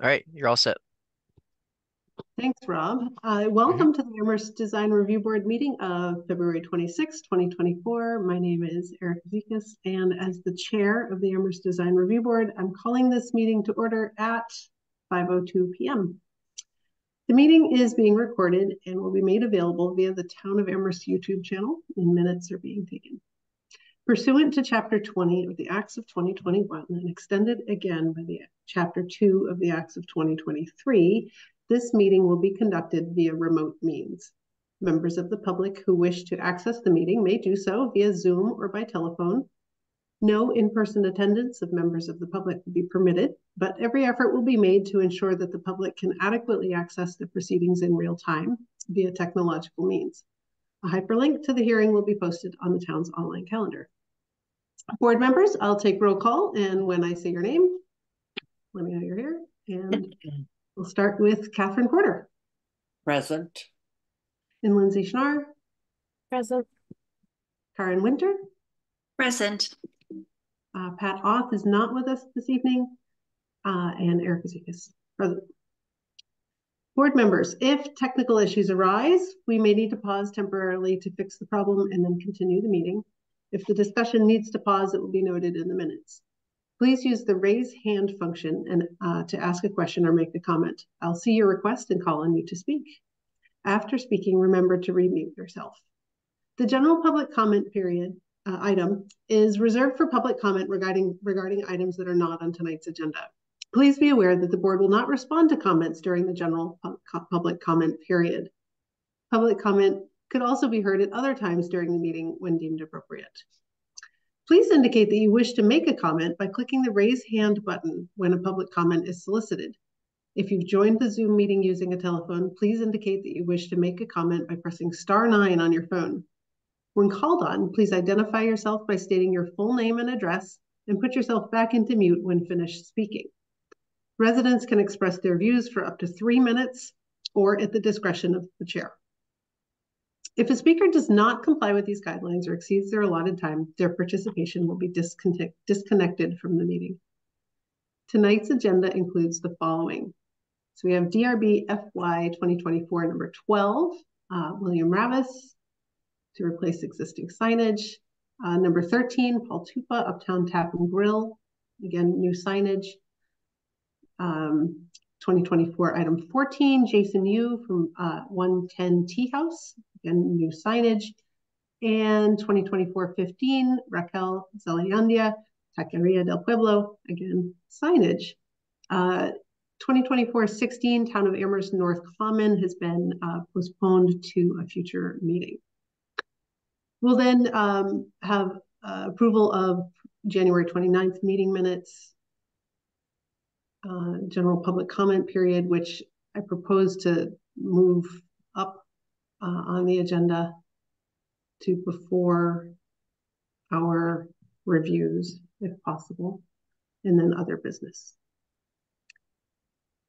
All right, you're all set. Thanks, Rob. Uh, welcome to the Amherst Design Review Board meeting of February 26, 2024. My name is Erica Zekas, and as the chair of the Amherst Design Review Board, I'm calling this meeting to order at 5.02 p.m. The meeting is being recorded and will be made available via the Town of Amherst YouTube channel, and minutes are being taken. Pursuant to Chapter 20 of the Acts of 2021 and extended again by the Chapter 2 of the Acts of 2023, this meeting will be conducted via remote means. Members of the public who wish to access the meeting may do so via Zoom or by telephone. No in-person attendance of members of the public will be permitted, but every effort will be made to ensure that the public can adequately access the proceedings in real time via technological means. A hyperlink to the hearing will be posted on the town's online calendar. Board members, I'll take roll call, and when I say your name, let me know you're here. And we'll start with Catherine Porter. Present. And Lindsay Schnarr. Present. Karen Winter. Present. Uh, Pat Oth is not with us this evening. Uh, and Eric Zekas, present. Board members, if technical issues arise, we may need to pause temporarily to fix the problem and then continue the meeting. If the discussion needs to pause, it will be noted in the minutes. Please use the raise hand function and uh, to ask a question or make a comment. I'll see your request and call on you to speak. After speaking, remember to remute yourself. The general public comment period uh, item is reserved for public comment regarding, regarding items that are not on tonight's agenda. Please be aware that the board will not respond to comments during the general pu public comment period. Public comment could also be heard at other times during the meeting when deemed appropriate. Please indicate that you wish to make a comment by clicking the raise hand button when a public comment is solicited. If you've joined the Zoom meeting using a telephone, please indicate that you wish to make a comment by pressing star nine on your phone. When called on, please identify yourself by stating your full name and address and put yourself back into mute when finished speaking. Residents can express their views for up to three minutes or at the discretion of the chair. If a speaker does not comply with these guidelines or exceeds their allotted time, their participation will be disconnect disconnected from the meeting. Tonight's agenda includes the following. So we have DRB FY 2024 number 12, uh, William Raveis to replace existing signage. Uh, number 13, Paul Tupa, Uptown Tap and Grill. Again, new signage. Um, 2024 item 14, Jason Yu from uh, 110 Tea House, again, new signage. And 2024-15, Raquel Zelayandia, Taqueria del Pueblo, again, signage. Uh, 2024-16, Town of Amherst North Common has been uh, postponed to a future meeting. We'll then um, have uh, approval of January 29th meeting minutes, uh, general public comment period, which I propose to move up uh, on the agenda to before our reviews, if possible, and then other business.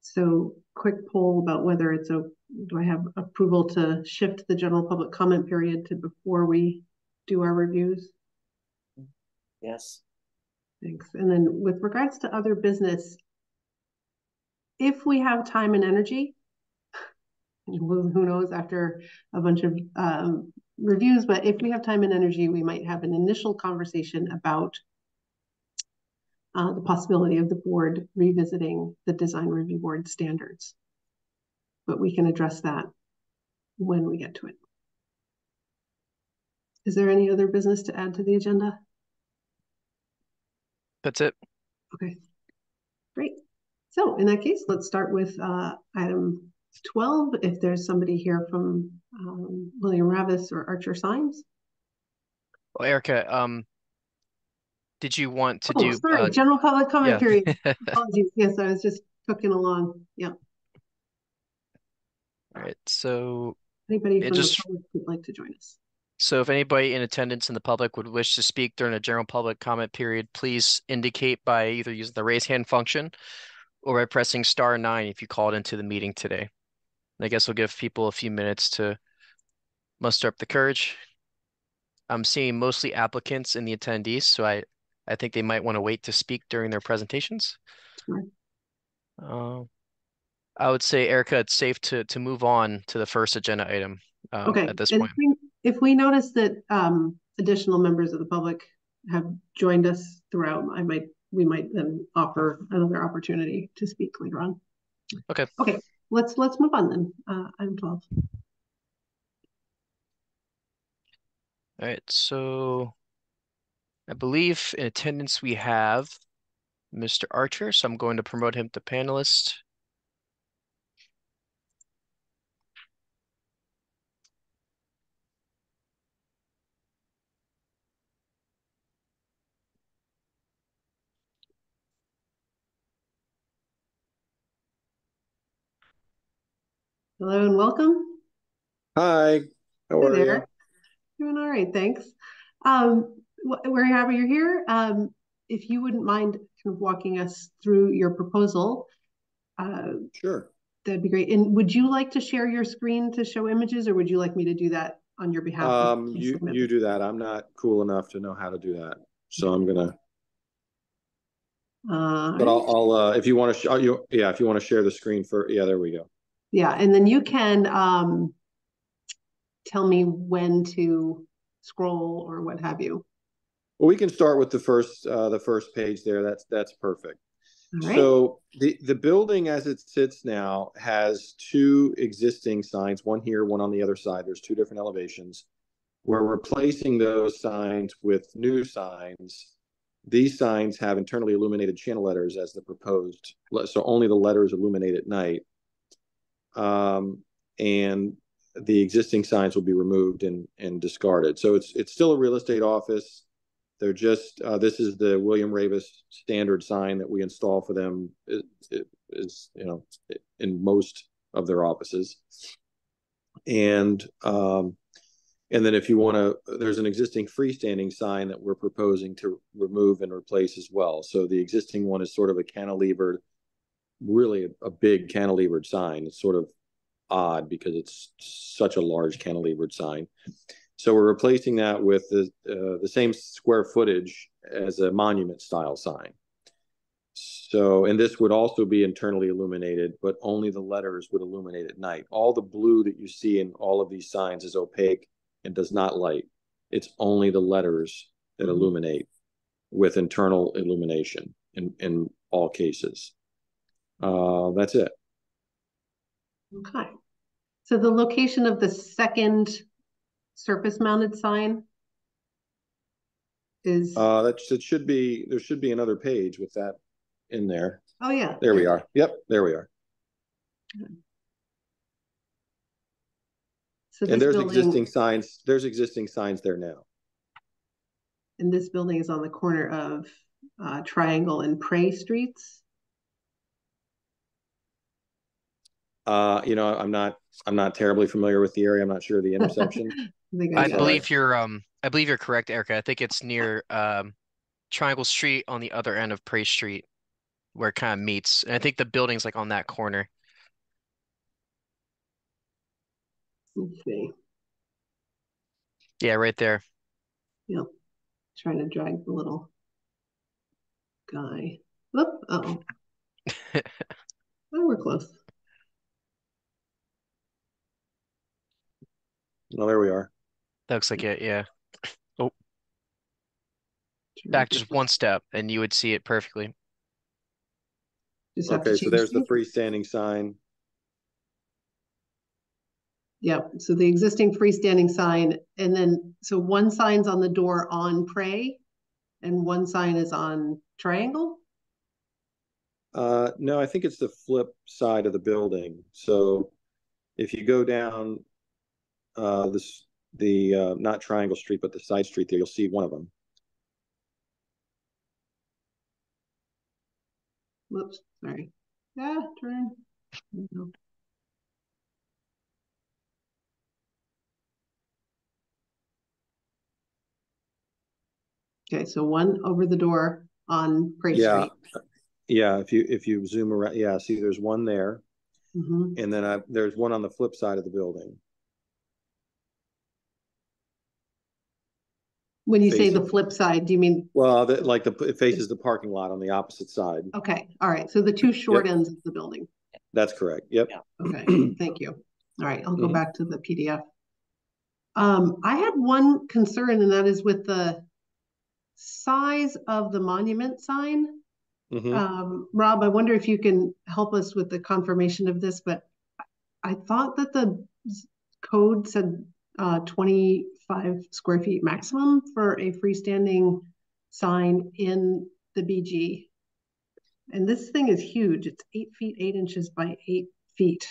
So quick poll about whether it's a, do I have approval to shift the general public comment period to before we do our reviews? Yes. Thanks. And then with regards to other business, if we have time and energy, who knows after a bunch of um, reviews, but if we have time and energy, we might have an initial conversation about uh, the possibility of the board revisiting the design review board standards. But we can address that when we get to it. Is there any other business to add to the agenda? That's it. Okay, great. So in that case, let's start with uh, item 12, if there's somebody here from um, William Raveis or Archer Signs. Well, Erica, um, did you want to oh, do sorry, uh, general public comment yeah. period. Apologies. Yes, I was just cooking along. Yeah. All right, so Anybody from just- the public would like to join us? so if anybody in attendance in the public would wish to speak during the general public comment period, please indicate by either using the raise hand function or by pressing star nine if you called into the meeting today. And I guess we'll give people a few minutes to muster up the courage. I'm seeing mostly applicants in the attendees, so I, I think they might want to wait to speak during their presentations. Sure. Uh, I would say, Erica, it's safe to to move on to the first agenda item um, Okay, at this and point. if we- If we notice that um additional members of the public have joined us throughout, I might, we might then offer another opportunity to speak later on. Okay. Okay, let's, let's move on then, uh, item twelve. All right, so I believe in attendance we have Mr. Archer, so I'm going to promote him to panelist. Hello and welcome. Hi, how Hey are you? Doing all right, thanks. Um, we're happy you're here. Um, if you wouldn't mind kind of walking us through your proposal, uh, Sure. that'd be great. And would you like to share your screen to show images, or would you like me to do that on your behalf? Um, you, you do that. I'm not cool enough to know how to do that. So I'm gonna, Uh, but I'll, I'll, uh, if you want to, you, yeah, if you want to share the screen for, yeah, there we go. Yeah, and then you can um tell me when to scroll or what have you. Well, we can start with the first, uh, the first page there. That's, that's perfect. Right. So the, the building as it sits now has two existing signs, one here, one on the other side. There's two different elevations. We're replacing those signs with new signs. These signs have internally illuminated channel letters as the proposed, so only the letters illuminate at night. Um, and the existing signs will be removed and, and discarded. So it's, it's still a real estate office. They're just, uh, this is the William Raveis standard sign that we install for them. It, it is, you know, in most of their offices. And, um, and then if you want to, there's an existing freestanding sign that we're proposing to remove and replace as well. So the existing one is sort of a cantilevered, really a, big cantilevered sign. It's sort of odd because it's such a large cantilevered sign. So we're replacing that with the uh, the same square footage as a monument style sign. So, and this would also be internally illuminated, but only the letters would illuminate at night. All the blue that you see in all of these signs is opaque and does not light. It's only the letters that illuminate with internal illumination in, in all cases. Uh, that's it. Okay. So the location of the second surface mounted sign is, Uh, that, that should be, there should be another page with that in there. oh yeah. There we are. Yep, there we are. So And this there's building, existing signs, there's existing signs there now. and this building is on the corner of uh, Triangle and Pray Streets. Uh, you know, I'm not, I'm not terribly familiar with the area. I'm not sure of the intersection. I think I believe you're um I believe you're correct, Erica. I think it's near um Triangle Street on the other end of Praise Street where it kind of meets. And I think the building's like on that corner. Let's see. Yeah, right there. Yep. Trying to drag the little guy. Whoop, uh-oh. Oh, we're close. Oh, there we are. That looks like it, yeah. Oh. Back just one step and you would see it perfectly. Just have to Okay, so change there's the the- freestanding sign. Yep, so the existing freestanding sign, and then, so one sign's on the door on Pray, and one sign is on Triangle? Uh, no, I think it's the flip side of the building. So if you go down uh, this, the, uh, not Triangle Street, but the side street there, you'll see one of them. Whoops, sorry. Yeah, turn. Okay, so one over the door on Pray Yeah. Street. Yeah, if you, if you zoom around, yeah, see, there's one there. Mhm. And then I, there's one on the flip side of the building. When you say the Facing- flip side, do you mean, Well, that, like the, it faces the parking lot on the opposite side. okay, all right, so the two short ends of the building. That's correct. Yep. Yeah. Okay, thank you. All right, I'll go Mhm. back to the PDF. Um, I had one concern, and that is with the size of the monument sign. Mhm. Um, Rob, I wonder if you can help us with the confirmation of this, but I thought that the s- code said uh twenty-five square feet maximum for a freestanding sign in the BG. And this thing is huge. It's eight feet, eight inches by eight feet.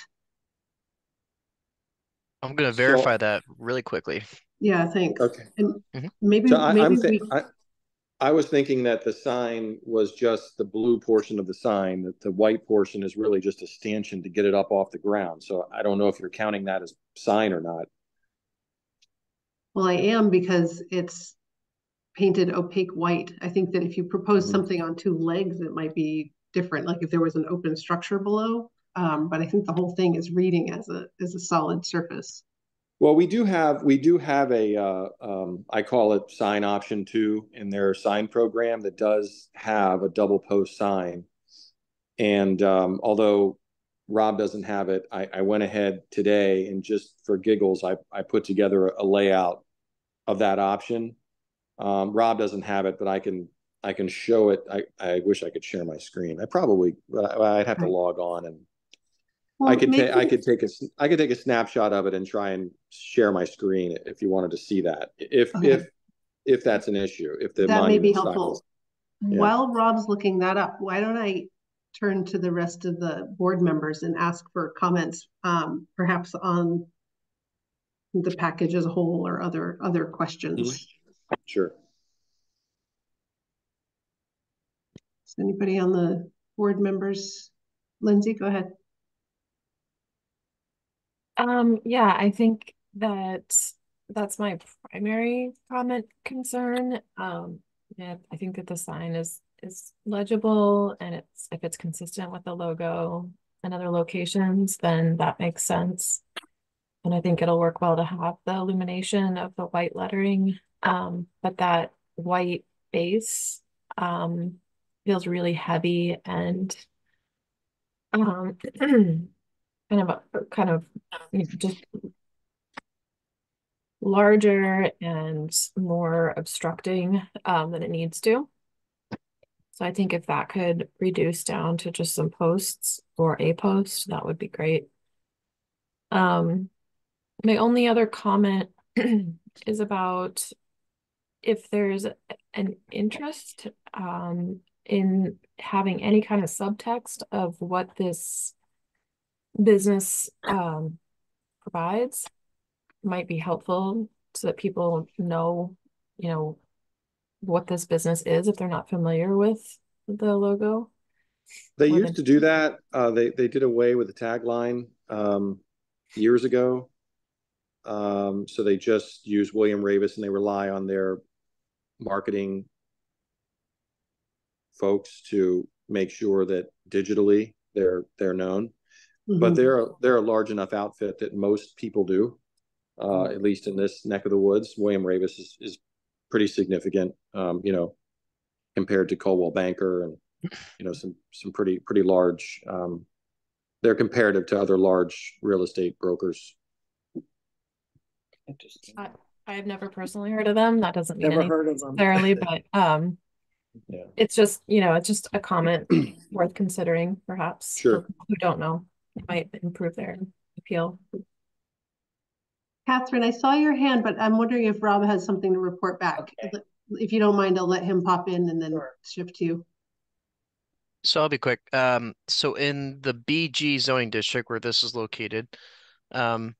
I'm gonna So- verify that really quickly. Yeah, thanks. Okay. And Mhm. maybe, So I, I'm, maybe we, I, I was thinking that the sign was just the blue portion of the sign, that the white portion is really just a stanchion to get it up off the ground. So I don't know if you're counting that as sign or not. Well, I am because it's painted opaque white. I think that if you propose Mhm. something on two legs, it might be different, like if there was an open structure below. Um, but I think the whole thing is reading as a, as a solid surface. Well, we do have, we do have a, uh, um, I call it sign option two in their sign program that does have a double post sign. And, um, although Rob doesn't have it, I, I went ahead today and just for giggles, I, I put together a layout of that option. Um, Rob doesn't have it, but I can, I can show it. I, I wish I could share my screen. I probably, I- I'd have to log on and I Well, could take, I could take a, I could take a snapshot of it and try and share my screen if you wanted to see that. If, Okay. if, if that's an issue, if the That may be helpful. yeah. While Rob's looking that up, why don't I turn to the rest of the board members and ask for comments, um, perhaps on the package as a whole or other, other questions? Sure. Is anybody on the board members? Lindsay, go ahead. Um, yeah, I think that that's my primary comment concern. Um, yeah, I think that the sign is is legible and it's if it's consistent with the logo and other locations, then that makes sense. And I think it'll work well to have the illumination of the white lettering. Um, but that white base um feels really heavy and um kind of kind of you know, just larger and more obstructing um, than it needs to. So I think if that could reduce down to just some posts or a post, that would be great. Um, my only other comment is about if there's an interest um, in having any kind of subtext of what this business um, provides might be helpful so that people know, you know, what this business is if they're not familiar with the logo. They used to do that. Uh, they, they did away with the tagline, um, years ago. Um, so they just use William Raveis and they rely on their marketing folks to make sure that digitally they're, they're known. But Mhm. they're, a- they're a large enough outfit that most people do, uh, at least in this neck of the woods. William Raveis is, is pretty significant, um, you know, compared to Coldwell Banker and, you know, some, some pretty, pretty large, um, they're comparative to other large real estate brokers. Interesting. I, I have never personally heard of them. That doesn't mean Never heard of them. necessarily, but um, Yeah. it's just, you know, it's just a comment worth considering, perhaps. Sure. people Who don't know, it might improve their appeal. Catherine, I saw your hand, but I'm wondering if Rob has something to report back. Okay. If you don't mind, I'll let him pop in and then Sure. shift to you. So I'll be quick. Um, so in the BG zoning district where this is located, um,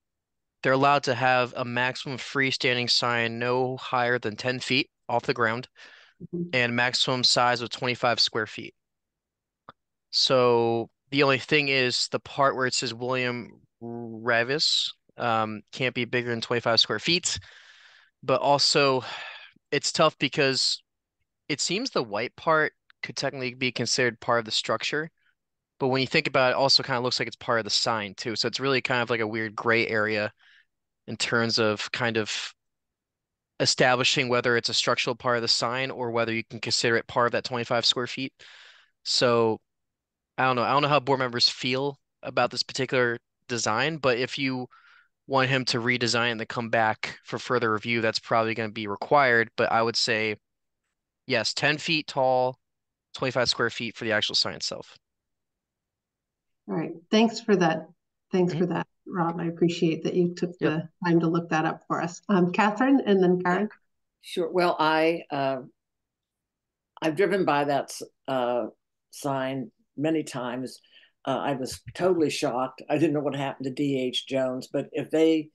they're allowed to have a maximum freestanding sign no higher than ten feet off the ground Mhm. and maximum size of twenty-five square feet. So the only thing is the part where it says William Raveis, um, can't be bigger than twenty-five square feet. But also, it's tough because it seems the white part could technically be considered part of the structure. But when you think about it, it also kind of looks like it's part of the sign too. So it's really kind of like a weird gray area in terms of kind of establishing whether it's a structural part of the sign or whether you can consider it part of that 25 square feet. So I don't know. I don't know how board members feel. about this particular design, but if you want him to redesign and then come back for further review, that's probably going to be required. But I would say, yes, 10 feet tall, 25 square feet for the actual sign itself. All right, thanks for that. Thanks Mhm. for that, Rob. I appreciate that you took Yep. the time to look that up for us. Um, Catherine and then Karen. Sure. Well, I, uh, I've driven by that, uh, sign many times. Uh, I was totally shocked. I didn't know what happened to DH Jones, but if they,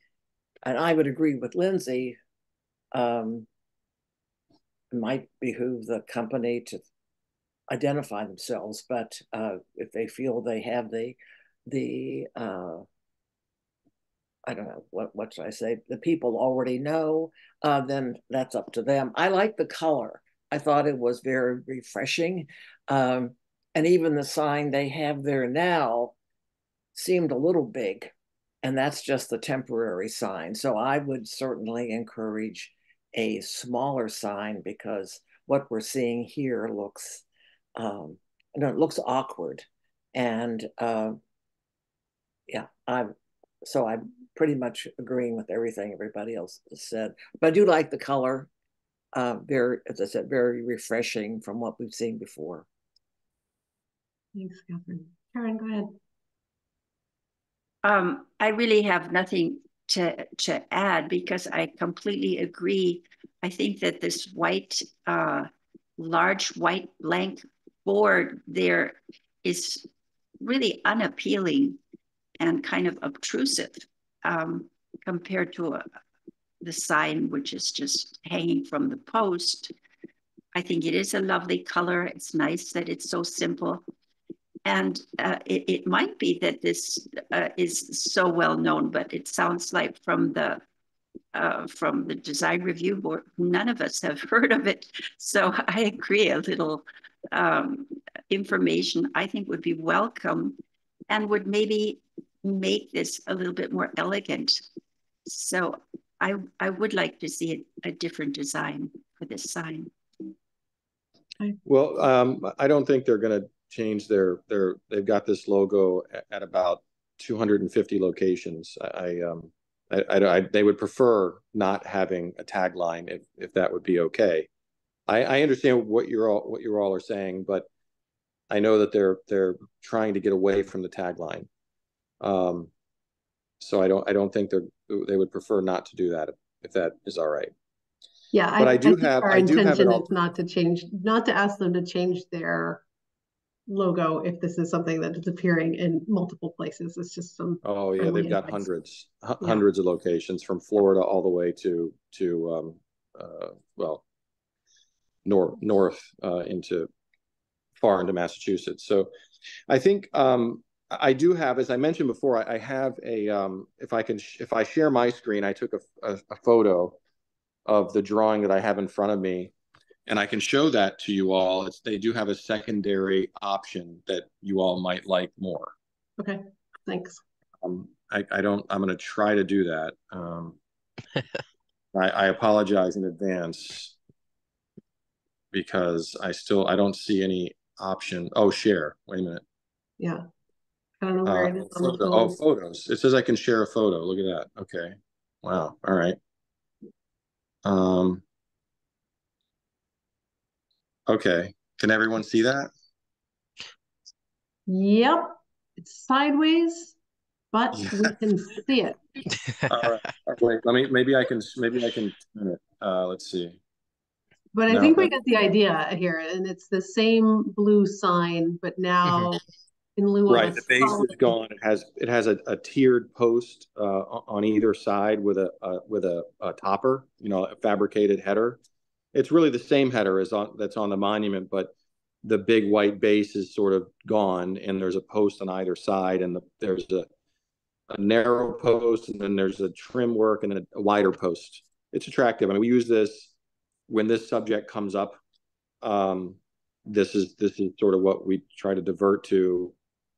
and I would agree with Lindsay, um, it might behoove the company to identify themselves, but, uh, if they feel they have the, the, uh, I don't know, what, what should I say? The people already know, uh, then that's up to them. I like the color. I thought it was very refreshing. Um, and even the sign they have there now seemed a little big. And that's just the temporary sign. So I would certainly encourage a smaller sign because what we're seeing here looks, um, no, it looks awkward. And uh, yeah, I'm so I'm pretty much agreeing with everything everybody else said. But I do like the color. Uh, very, as I said, very refreshing from what we've seen before. Thanks, Catherine. Karen, go ahead. Um, I really have nothing to to add because I completely agree. I think that this white, uh, large white blank board there is really unappealing and kind of obtrusive um, compared to a, the sign, which is just hanging from the post. I think it is a lovely color. It's nice that it's so simple. And uh, it, it might be that this uh, is so well known, but it sounds like from the uh, from the design review board, none of us have heard of it. So I agree. A little um, information I think would be welcome, and would maybe make this a little bit more elegant. So I I would like to see a, a different design for this sign. Well, um, I don't think they're gonna change their, their, they've got this logo at, at about two hundred and fifty locations. I, I, um, I, I, I- they would prefer not having a tagline if, if that would be okay. I, I understand what you're all, what you all are saying, but I know that they're, they're trying to get away from the tagline. Um, so I don't, I don't think they're, they would prefer not to do that if- that is all right. Yeah, But I do think have- Our I do have intention an is not to change, not to ask them to change their logo if this is something that is appearing in multiple places. It's just some, Oh, yeah, they've got advice. hundreds, Yeah. hundreds of locations from Florida all the way to, to, um, uh, well, north, north, uh, into far into Massachusetts. So I think, um, I do have, as I mentioned before, I, I have a, um, if I can, sh- if I share my screen, I took a, a, a photo of the drawing that I have in front of me. And I can show that to you all. It's, they do have a secondary option that you all might like more. okay, thanks. Um, I, I don't, I'm gonna try to do that. Um, I, I apologize in advance. Because I still, I don't see any option. Oh, share, wait a minute. Yeah. I don't know where it is on the photo- oh, photos. It says I can share a photo. Look at that. Okay. Wow. All right. Um. Okay. Can everyone see that? Yep, it's sideways, but we can see it. All right. Wait, let me, maybe I can, maybe I can, turn it. uh, let's see. But I No, think we but- get the idea here, and it's the same blue sign, but now in lieu of Right, the base solid- is gone. It has, it has a, a tiered post, uh, on either side with a, uh, with a, a topper, you know, a fabricated header. It's really the same header as on, that's on the monument, but the big white base is sort of gone and there's a post on either side and the, there's a, a narrow post and then there's a trim work and then a wider post. It's attractive. I mean, we use this when this subject comes up. Um, this is, this is sort of what we try to divert to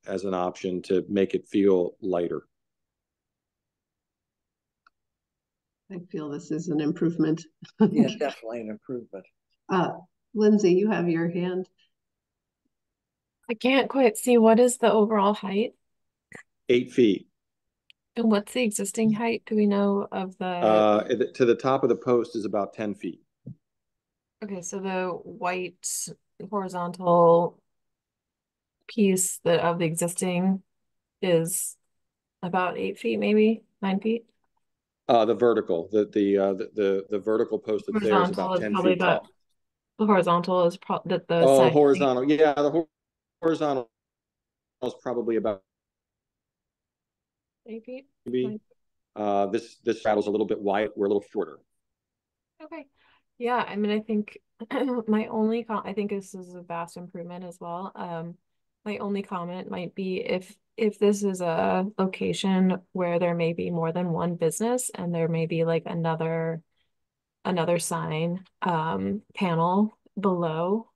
as an option to make it feel lighter. I feel this is an improvement. Yeah, definitely an improvement. Uh, Lindsay, you have your hand. I can't quite see what is the overall height. eight feet. And what's the existing height? Do we know of the, Uh, to the top of the post is about ten feet. okay, so the white horizontal piece that of the existing is about eight feet, maybe nine feet? Uh, the vertical, the, the, uh, the, the, the vertical post that's there is about is ten probably feet about, tall. the horizontal is pro, that the. Oh, horizontal, yeah, the hor- horizontal is probably about Eight feet? maybe. Uh, this, this straddle's a little bit wide, we're a little shorter. Okay, yeah, I mean, I think my only I think this is a vast improvement as well. Um, my only comment might be if, if this is a location where there may be more than one business and there may be like another, another sign, um, panel below,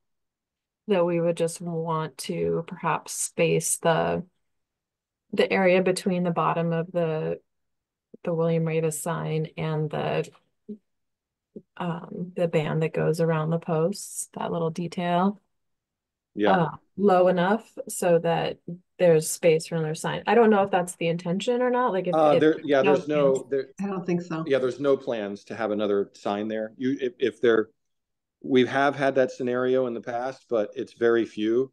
that we would just want to perhaps space the, the area between the bottom of the, the William Raveis sign and the um the band that goes around the posts, that little detail. Yeah, uh, low enough so that there's space for another sign. I don't know if that's the intention or not, like if. uh, if there, yeah, there's plans- no, there, I don't think so. yeah, there's no plans to have another sign there. You, if, if there, we have had that scenario in the past, but it's very few.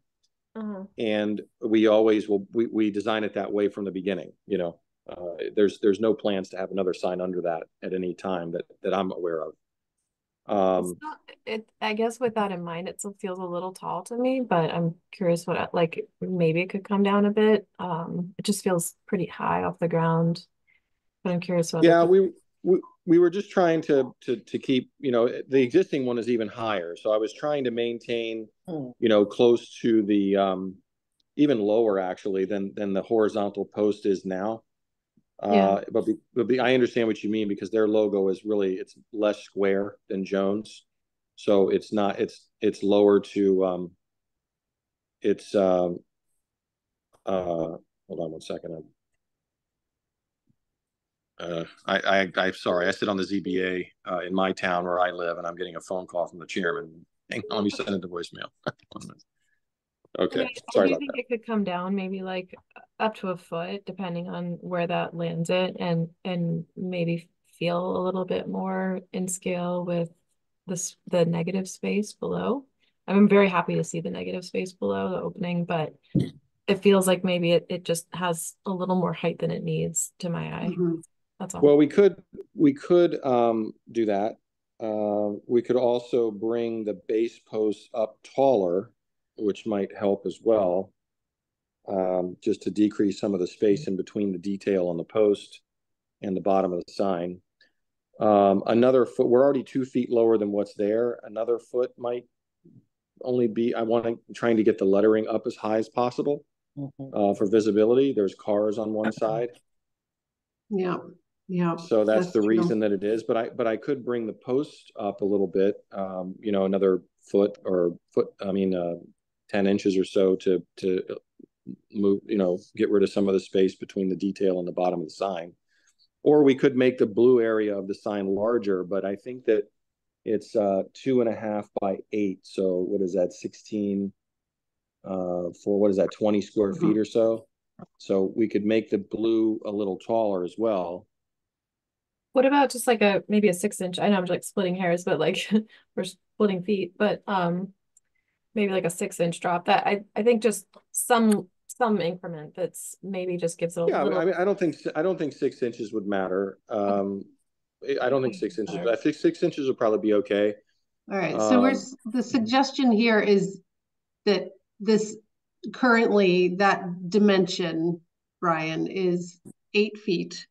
Uh-huh. And we always will, we, we design it that way from the beginning, you know? Uh, there's, there's no plans to have another sign under that at any time that, that I'm aware of. Um, not, it, I guess with that in mind, it still feels a little tall to me, but I'm curious what, like, maybe it could come down a bit. Um, it just feels pretty high off the ground. But I'm curious whether. yeah, we, we, we were just trying to, to, to keep, you know, the existing one is even higher. So I was trying to maintain, Hmm. you know, close to the, um, even lower actually than, than the horizontal post is now. Yeah. Uh, but, be, but be, I understand what you mean because their logo is really, it's less square than Jones. So it's not, it's, it's lower to, um, it's, um, uh, hold on one second. Uh, I, I, I'm sorry, I sit on the ZBA, uh, in my town where I live and I'm getting a phone call from the chairman. Hang on, let me send it to voicemail. I Okay, mean, I sorry do about think that. it could come down maybe like up to a foot, depending on where that lands it and, and maybe feel a little bit more in scale with this, the negative space below. I'm very happy to see the negative space below the opening, but it feels like maybe it, it just has a little more height than it needs to my eye. Mhm. That's all. Well, we could, we could, um, do that. Uh, we could also bring the base posts up taller, which might help as well. Um, just to decrease some of the space in between the detail on the post and the bottom of the sign. Um, another foot, we're already two feet lower than what's there. Another foot might only be, I want to, trying to get the lettering up as high as possible, Mhm. uh, for visibility. There's cars on one side. Yeah, yeah. So that's That's the true. reason that it is, but I, but I could bring the post up a little bit, um, you know, another foot or foot, I mean, uh, ten inches or so to, to move, you know, get rid of some of the space between the detail and the bottom of the sign. Or we could make the blue area of the sign larger, but I think that it's, uh, two and a half by eight, so what is that, sixteen? Uh, for, what is that, twenty square Mhm. feet or so? So we could make the blue a little taller as well. What about just like a, maybe a six inch, I know I'm like splitting hairs, but like, we're splitting feet, but, um. Maybe like a six inch drop that I, I think just some, some increment that's maybe just gives it a little. Yeah, I mean, I don't think, I don't think six inches would matter. Um, I- I don't think six inches, I think six inches would probably be okay. All right, so we're, Um, the suggestion here is that this currently, that dimension, Brian, is eight feet.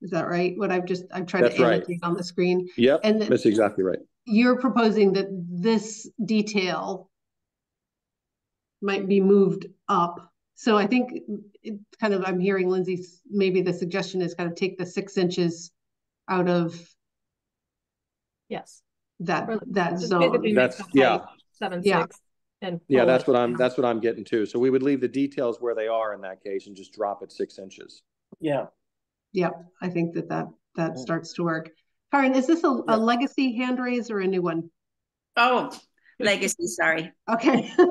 Is that right? What I've just, I've tried That's to right. annotate on the screen. Yep, And the- that's exactly right. You're proposing that this detail might be moved up. So I think it kind of, I'm hearing Lindsay's, maybe the suggestion is kind of take the six inches out of Yes. that, Or that zone. That's, yeah, Seven, Yeah. six. And. yeah, that's it what I'm, down. that's what I'm getting to. So we would leave the details where they are in that case and just drop it six inches. Yeah, Yep, I think that that, that starts to work. Karen, is this a, a legacy hand raise or a new one? Oh, legacy, sorry. Okay.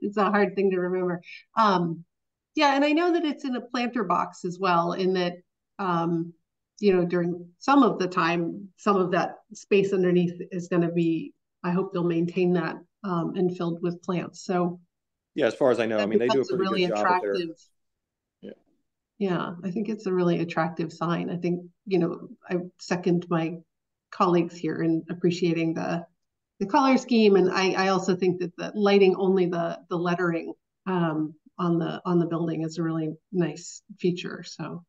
It's a hard thing to remember. Um, Yeah, and I know that it's in a planter box as well, in that, um, you know, during some of the time, some of that space underneath is gonna be, I hope they'll maintain that, um, and filled with plants, so. Yeah, as far as I know, I mean, they do a pretty really good job at their. Yeah, I think it's a really attractive sign. I think, you know, I second my colleagues here in appreciating the the color scheme, and I I also think that the lighting only the the lettering um on the on the building is a really nice feature, so.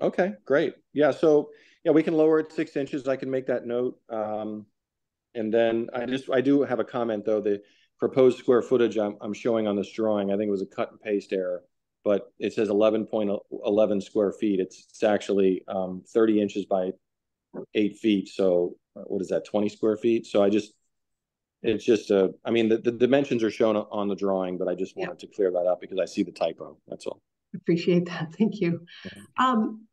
okay, great. Yeah, so, yeah, we can lower it six inches. I can make that note. Um, and then I just, I do have a comment, though, the proposed square footage I'm, I'm showing on this drawing, I think it was a cut and paste error, but it says eleven point eleven square feet. It's, it's actually, um, thirty inches by eight feet, so uh, what is that, twenty square feet? So I just, it's just a, I mean, the, the dimensions are shown on the drawing, but I just Yeah. wanted to clear that up because I see the typo, that's all. Appreciate that, thank you. Um,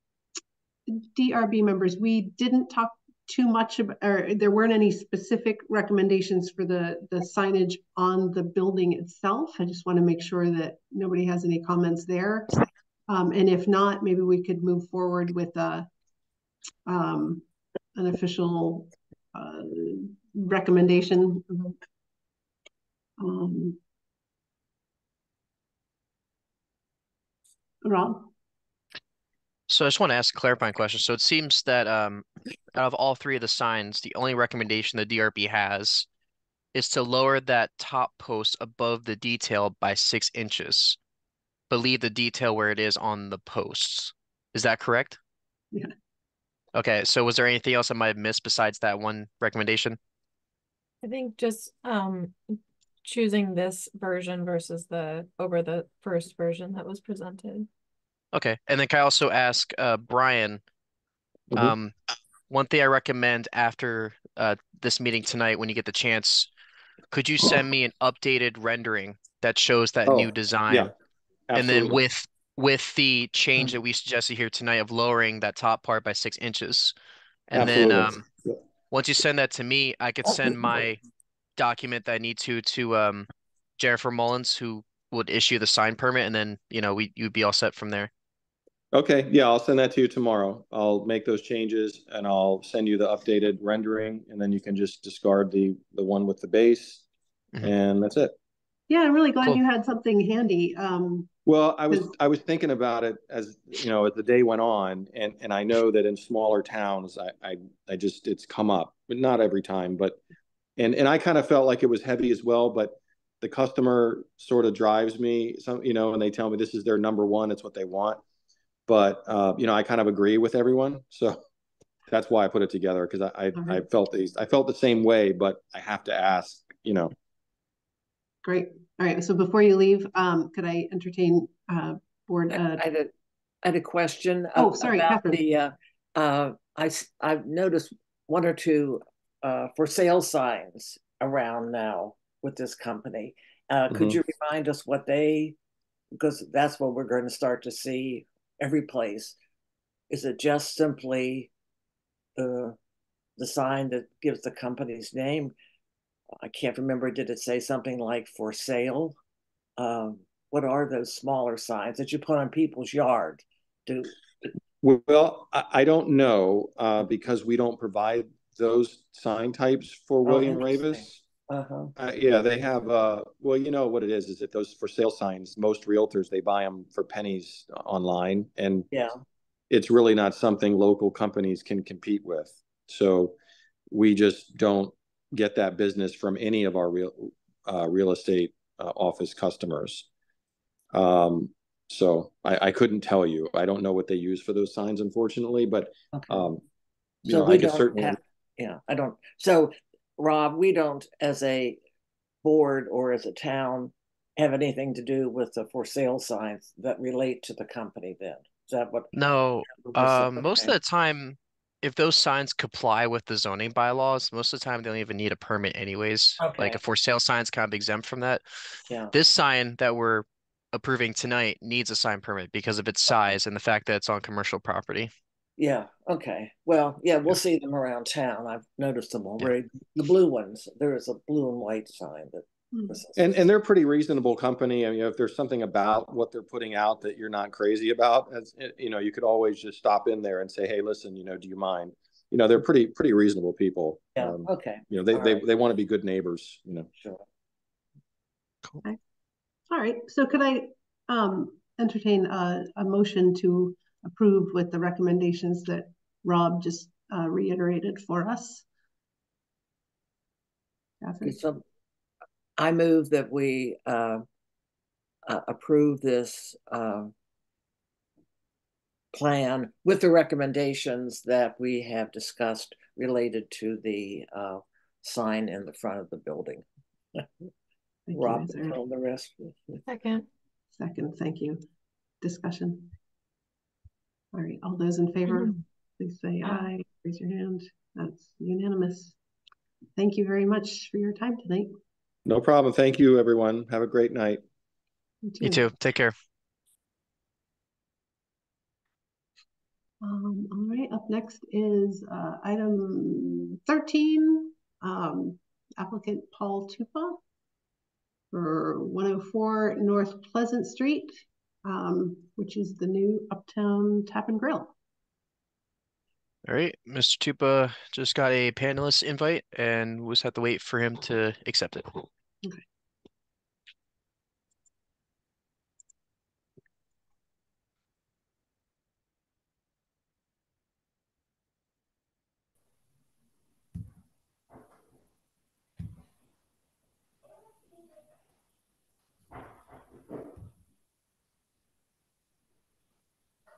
DRB members, we didn't talk too much or there weren't any specific recommendations for the, the signage on the building itself. I just want to make sure that nobody has any comments there. Um, and if not, maybe we could move forward with a, um, an official, uh, recommendation. Um, Rob? So I just want to ask a clarifying question. So it seems that um, out of all three of the signs, the only recommendation the DRB has is to lower that top post above the detail by six inches, but leave the detail where it is on the posts. Is that correct? Yeah. Okay, so was there anything else I might have missed besides that one recommendation? I think just um choosing this version versus the over the first version that was presented. Okay, and then can I also ask uh, Brian? Mhm. Um, one thing I recommend after uh, this meeting tonight, when you get the chance, could you send me an updated rendering that shows that Oh, new design? Yeah. And then absolutely. with with the change Mm. that we suggested here tonight of lowering that top part by six inches. And then Absolutely. um, Yeah. once you send that to me, I could send my document that I need to to um, Jennifer Mullins, who would issue the sign permit, and then you know we you'd be all set from there. Okay, yeah, I'll send that to you tomorrow. I'll make those changes and I'll send you the updated rendering and then you can just discard the, the one with the base. Mhm. And that's it. Yeah, I'm really glad Cool. you had something handy. Um, Well, I was, Is- I was thinking about it as, you know, as the day went on and, and I know that in smaller towns, I, I, I just, it's come up, but not every time, but, and, and I kind of felt like it was heavy as well, but the customer sort of drives me some, you know, and they tell me this is their number one, it's what they want. But, uh, you know, I kind of agree with everyone. So that's why I put it together because I, I, I Mhm. felt these, I felt the same way, but I have to ask, you know, great. All right, so before you leave, um, could I entertain, uh, board, I uh, I had a, I had a question. Oh, ab- sorry, about Catherine. The, uh, uh, I, s- I've noticed one or two, uh, for sale signs around now with this company. Uh, could Mhm. you remind us what they, because that's what we're going to start to see every place. Is it just simply the, the sign that gives the company's name? I can't remember, did it say something like for sale? Um, what are those smaller signs that you put on people's yard? Do, Well, I, don't know, uh, because we don't provide those sign types for Oh, William. Raveis. Uh-huh, Uh, yeah, they have, uh, well, you know what it is, is that those for sale signs, most realtors, they buy them for pennies online and yeah, it's really not something local companies can compete with. So we just don't get that business from any of our real, uh, real estate, uh, office customers. Um, so I, I couldn't tell you. I don't know what they use for those signs, unfortunately, but, okay. um, you So know, we I could don't certainly. have, yeah, I don't, so Rob, we don't, as a board or as a town, have anything to do with the for sale signs that relate to the company then? Is that what? No, um, most of the time, if those signs comply with the zoning bylaws, most of the time they don't even need a permit anyways. Like a for sale sign's kind of exempt from that. Yeah, This sign that we're approving tonight needs a sign permit because of its size and the fact that it's on commercial property. Yeah, okay. Well, yeah, we'll see them around town. I've noticed them already. The blue ones, there is a blue and white sign that And, and they're a pretty reasonable company. I mean, if there's something about what they're putting out that you're not crazy about, as, you know, you could always just stop in there and say, hey, listen, you know, do you mind? You know, they're pretty, pretty reasonable people. Yeah, Um, okay, You know, they, All they, right. they want to be good neighbors, you know. sure. Cool. All right, so could I um entertain a a motion to approve with the recommendations that Rob just uh reiterated for us? Catherine, So I move that we uh, uh, approve this uh, plan with the recommendations that we have discussed related to the uh, sign in the front of the building. thank you. Rob, Is there a all the rest. Second. Second, thank you. Discussion. All right, all those in favor, Mhm. please say Aye. aye, raise your hand. That's unanimous. Thank you very much for your time tonight. No problem. Thank you, everyone. Have a great night. You too. Take care. Um, all right, up next is uh, item thirteen, um, applicant Paul Tupa for one oh four North Pleasant Street, um, which is the new Uptown Tap and Grill. All right, Mr. Tupa just got a panelist invite and we'll just have to wait for him to accept it.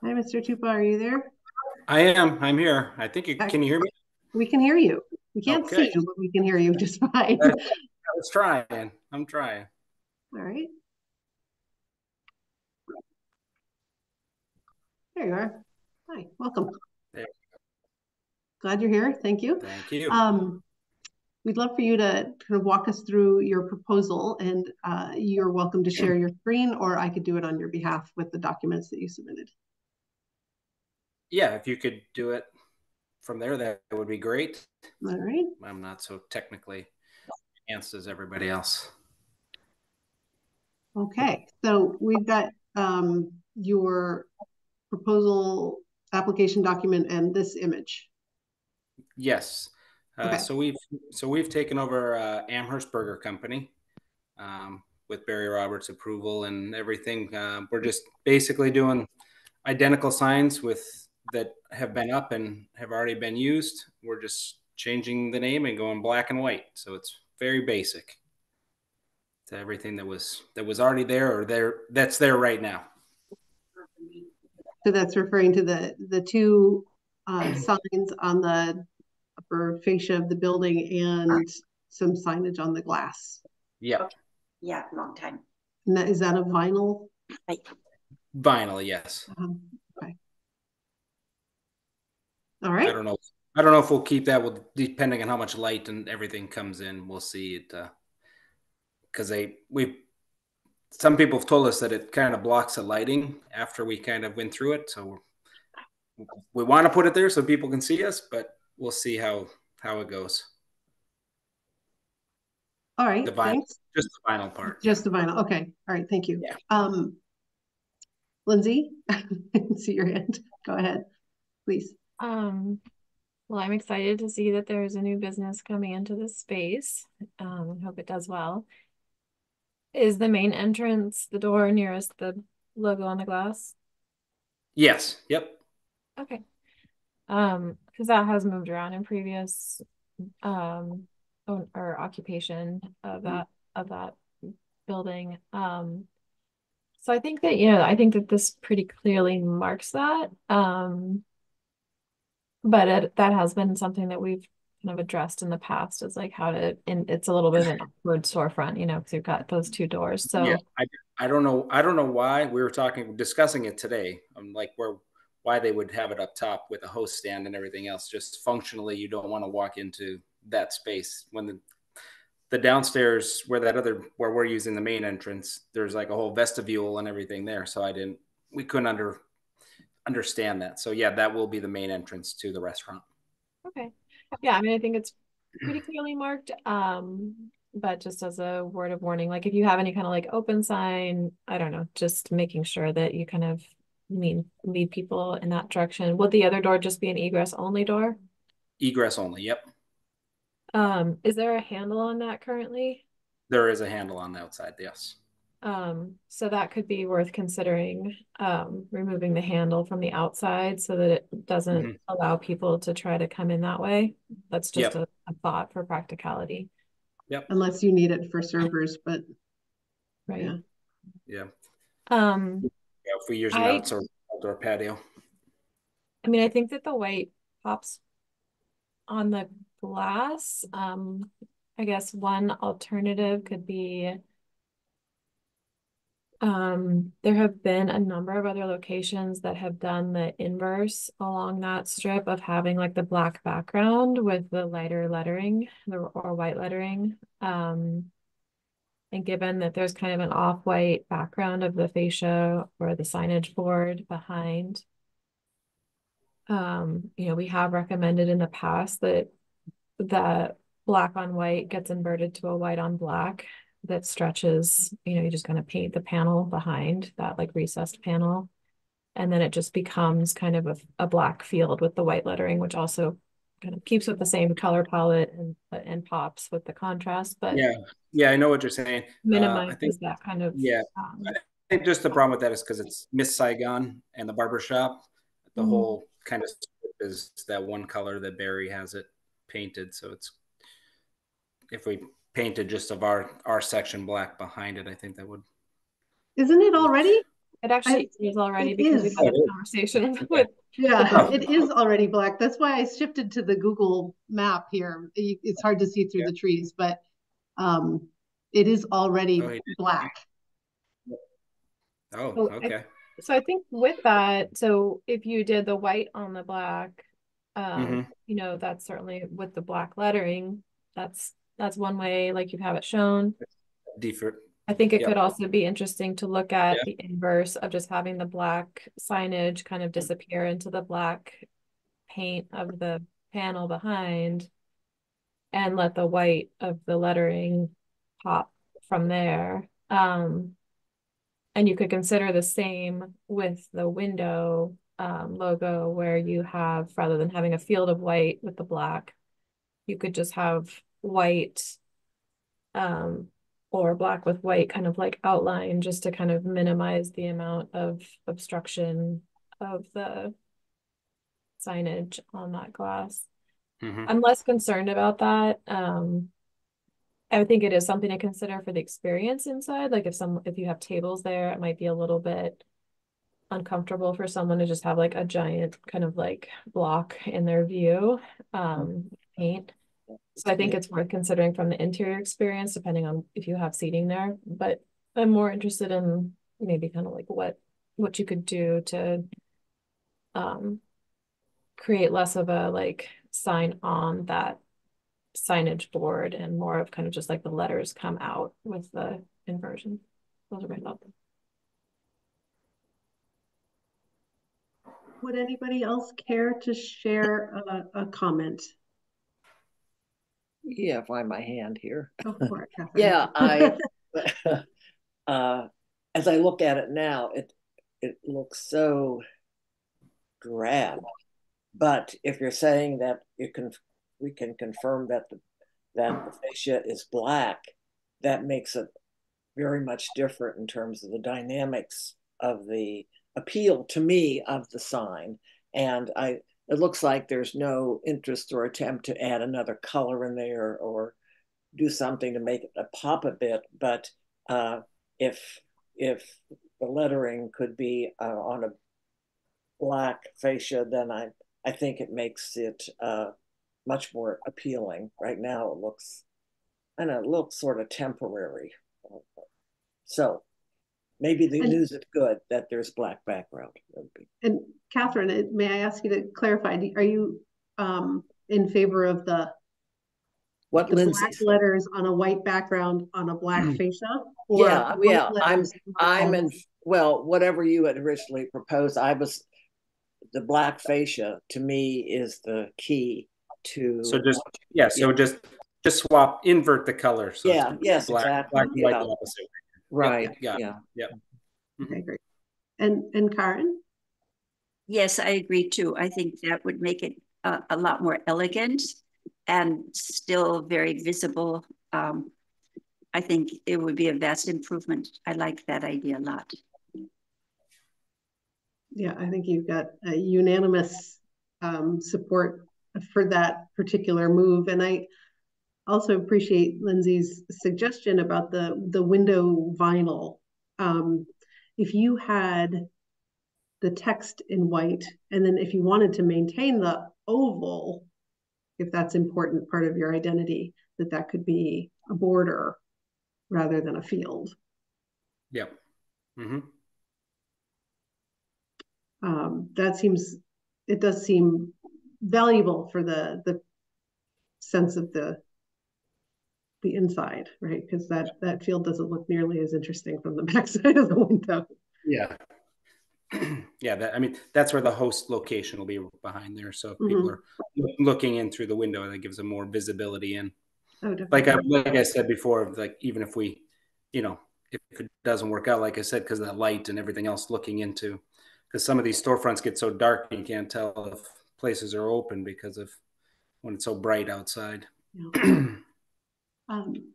Hi, Mr. Tupa, are you there? I am. I'm here. I think you can you hear me? We can hear you. We can't see you, but we can hear you just fine. I was trying. I'm trying. All right. There you are. Hi, welcome. There. Glad you're here. Thank you. Thank you. Um, we'd love for you to kind of walk us through your proposal and uh, you're welcome to share your screen or I could do it on your behalf with the documents that you submitted. Yeah, if you could do it from there, that would be great. All right. I'm not so technically advanced as everybody else. Okay. So we've got um, your proposal application document and this image. Yes. Uh, Okay. So we've so we've taken over uh, Amherst Burger Company um, with Barry Roberts' approval and everything. Uh, we're just basically doing identical signs with that have been up and have already been used. We're just changing the name and going black and white. So it's very basic to everything that was that was already there or there that's there right now. So that's referring to the, the two uh, signs on the upper fascia of the building and some signage on the glass. Yeah, Yeah, long time. And that, is that a vinyl? vinyl. Yes. Um, All I don't know. I don't know if we'll keep that. Will depending on how much light and everything comes in. We'll see it because they we some people have told us that it kind of blocks the lighting after we kind of went through it. So we want to put it there so people can see us, but we'll see how how it goes. all right, The vinyl. thanks. Just the final part. Just the vinyl, okay, all right, thank you. Yeah. Um, Lindsay, I can see your hand, go ahead, please. Um, well, I'm excited to see that there's a new business coming into this space. Um, hope it does well. Is the main entrance the door nearest the logo on the glass? Yes. Yep. Okay. Um, because that has moved around in previous um own or occupation of that of that building. Um, so I think that, you know, I think that this pretty clearly marks that. Um, but it, that has been something that we've kind of addressed in the past is like how to, and it's a little bit of an awkward storefront, you know, because you've got those two doors. So Yeah. I, I don't know. I don't know why we were talking discussing it today. I'm like where why they would have it up top with a host stand and everything else. Just functionally, you don't want to walk into that space when the the downstairs where that other where we're using the main entrance. There's like a whole vestibule and everything there. So I didn't. We couldn't under understand that. So yeah, that will be the main entrance to the restaurant. Okay. Yeah, I mean, I think it's pretty clearly marked. Um, but just as a word of warning, like if you have any kind of like open sign, I don't know, just making sure that you kind of mean lead people in that direction. Would the other door just be an egress only door? Egress only. Yep. Um, is there a handle on that currently? There is a handle on the outside. Yes. Um, so that could be worth considering, um, removing the handle from the outside so that it doesn't Mhm. allow people to try to come in that way. That's just Yep. a, a thought for practicality, Yep. Unless you need it for servers, but right? Yeah. Yeah. Um, Yeah. If we use an I- outdoor, outdoor patio. I mean, I think that the white pops on the glass. Um, I guess one alternative could be um, there have been a number of other locations that have done the inverse along that strip of having like the black background with the lighter lettering or white lettering. Um, and given that there's kind of an off-white background of the fascia or the signage board behind, um, you know, we have recommended in the past that that black on white gets inverted to a white on black that stretches, you know, you just kind of paint the panel behind that like recessed panel. And then it just becomes kind of a, a black field with the white lettering, which also kind of keeps with the same color palette and and pops with the contrast, but Yeah. Yeah. I know what you're saying. Uh, I think, that kind of yeah. um, I think just the problem with that is because it's Miss Saigon and the barber shop. The Mhm. whole kind of is that one color that Barry has it painted. So it's if we painted just of our our section black behind it, I think that would. isn't it already? It actually is already because is. we've had a is. conversation with Yeah, it is already black. That's why I shifted to the Google map here. It's hard to see through Yeah. the trees, but um, it is already Oh, black. Oh, I- okay. So I think with that, so if you did the white on the black, um, Mhm. you know, that's certainly with the black lettering, that's that's one way, like you have it shown. Defer. I think it Yep. could also be interesting to look at the inverse of just having the black signage kind of disappear into the black paint of the panel behind and let the white of the lettering pop from there. Um, and you could consider the same with the window um, logo where you have, rather than having a field of white with the black, you could just have white um, or black with white kind of like outline just to kind of minimize the amount of obstruction of the signage on that glass. Mhm. I'm less concerned about that. Um, I think it is something to consider for the experience inside. Like if some, if you have tables there, it might be a little bit uncomfortable for someone to just have like a giant kind of like block in their view, um, paint. So I think it's worth considering from the interior experience, depending on if you have seating there, but I'm more interested in maybe kind of like what, what you could do to um, create less of a like sign on that signage board and more of kind of just like the letters come out with the inversion. Those are my thoughts. Would anybody else care to share a, a comment? Yeah, find my hand here. Go for it, Catherine. Yeah, I, uh, as I look at it now, it, it looks so drab. But if you're saying that you can, we can confirm that the, that the fascia is black, that makes it very much different in terms of the dynamics of the appeal to me of the sign. And I, it looks like there's no interest or attempt to add another color in there or do something to make it pop a bit. But uh, if if the lettering could be uh, on a black fascia, then I I think it makes it uh, much more appealing. Right now, it looks, and it looks sort of temporary. So maybe the And- news is good that there's black background. And Catherine, uh, may I ask you to clarify, are you um in favor of the What the black letters on a white background on a black fascia? or Yeah, yeah, I'm- I'm in, well, whatever you had originally proposed, I was, the black fascia to me is the key to. So just yeah. So just just swap, invert the color. So Yeah, yes, black, exactly, black and white yeah. opposite. Right, yeah. yeah. I agree. And, and Karen? Yes, I agree too. I think that would make it a, a lot more elegant and still very visible. Um, I think it would be a vast improvement. I like that idea a lot. Yeah, I think you've got a unanimous um, support for that particular move. And I also appreciate Lindsay's suggestion about the, the window vinyl. Um, if you had the text in white, and then if you wanted to maintain the oval, if that's important part of your identity, that that could be a border rather than a field. Yep. hmm um, that seems it does seem valuable for the the sense of the the inside right because that that field doesn't look nearly as interesting from the backside of the window Yeah. yeah, that I mean that's where the host location will be behind there. So if people mm-hmm. are looking in through the window, that gives them more visibility in. oh definitely. Like I like I said before, like even if we, you know, if it doesn't work out, like I said, because of that light and everything else looking into, because some of these storefronts get so dark you can't tell if places are open because of when it's so bright outside. Um,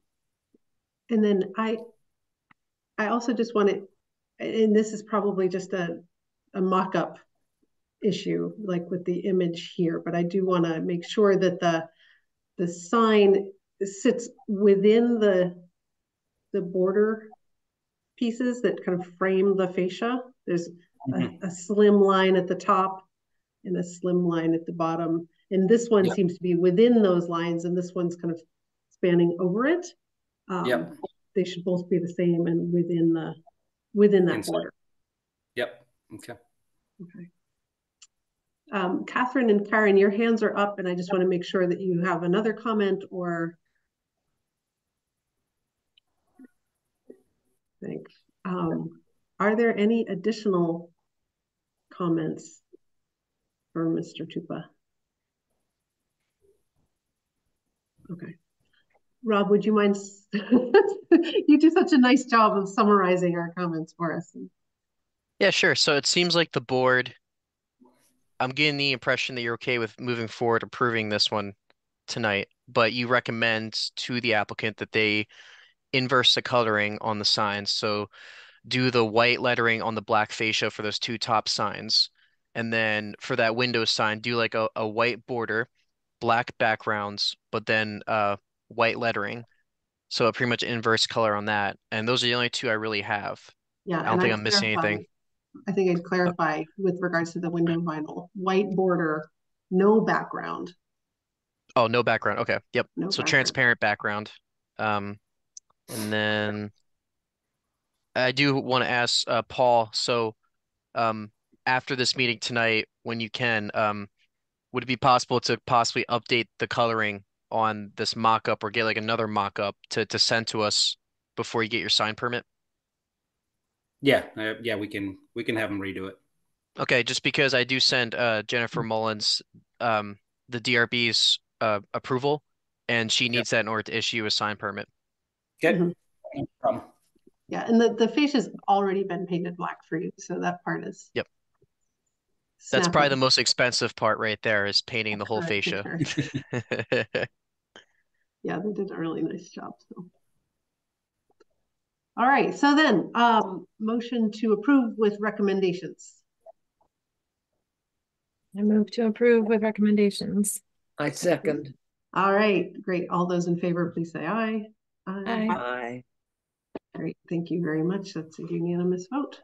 and then I, I also just wanted, and this is probably just a, a mock-up issue, like with the image here, but I do want to make sure that the, the sign sits within the, the border pieces that kind of frame the fascia. There's a, a slim line at the top and a slim line at the bottom. And this one Yep. seems to be within those lines, and this one's kind of spanning over it. Um, Yep. They should both be the same and within the, within that Inside. border. Yep. Okay. Okay. Um, Catherine and Karen, your hands are up, and I just want to make sure that you have another comment or. Thanks. Um, are there any additional comments for Mr. Tupa? Okay. Rob, would you mind? You do such a nice job of summarizing our comments for us. Yeah, sure. So it seems like the board, I'm getting the impression that you're okay with moving forward, approving this one tonight, but you recommend to the applicant that they inverse the coloring on the signs. So do the white lettering on the black fascia for those two top signs. And then for that window sign, do like a, a white border, black backgrounds, but then uh white lettering. So a pretty much inverse color on that. And those are the only two I really have. Yeah. I don't think I'd I'm missing anything. I think I'd clarify with regards to the window vinyl, white border, no background. Oh, no background. Okay. Yep. No So background. transparent background. Um, and then I do want to ask uh, Paul, so um, after this meeting tonight, when you can, um, would it be possible to possibly update the coloring on this mock-up or get like another mock-up to, to send to us before you get your sign permit? Yeah. Uh, yeah. We can we can have them redo it. Okay, just because I do send uh, Jennifer Mullins um, the DRB's uh, approval, and she needs that in order to issue a sign permit. Okay. Mhm. No problem. Yeah, and the, the face has already been painted black for you, so that part is. Yep. That's probably the most expensive part right there is painting the whole Correct, fascia. correct. Yeah, they did a really nice job, so. All right, so then, um, motion to approve with recommendations. I move to approve with recommendations. I second. All right, great. All those in favor, please say aye. Aye. Aye. Great, thank you very much. That's a unanimous vote.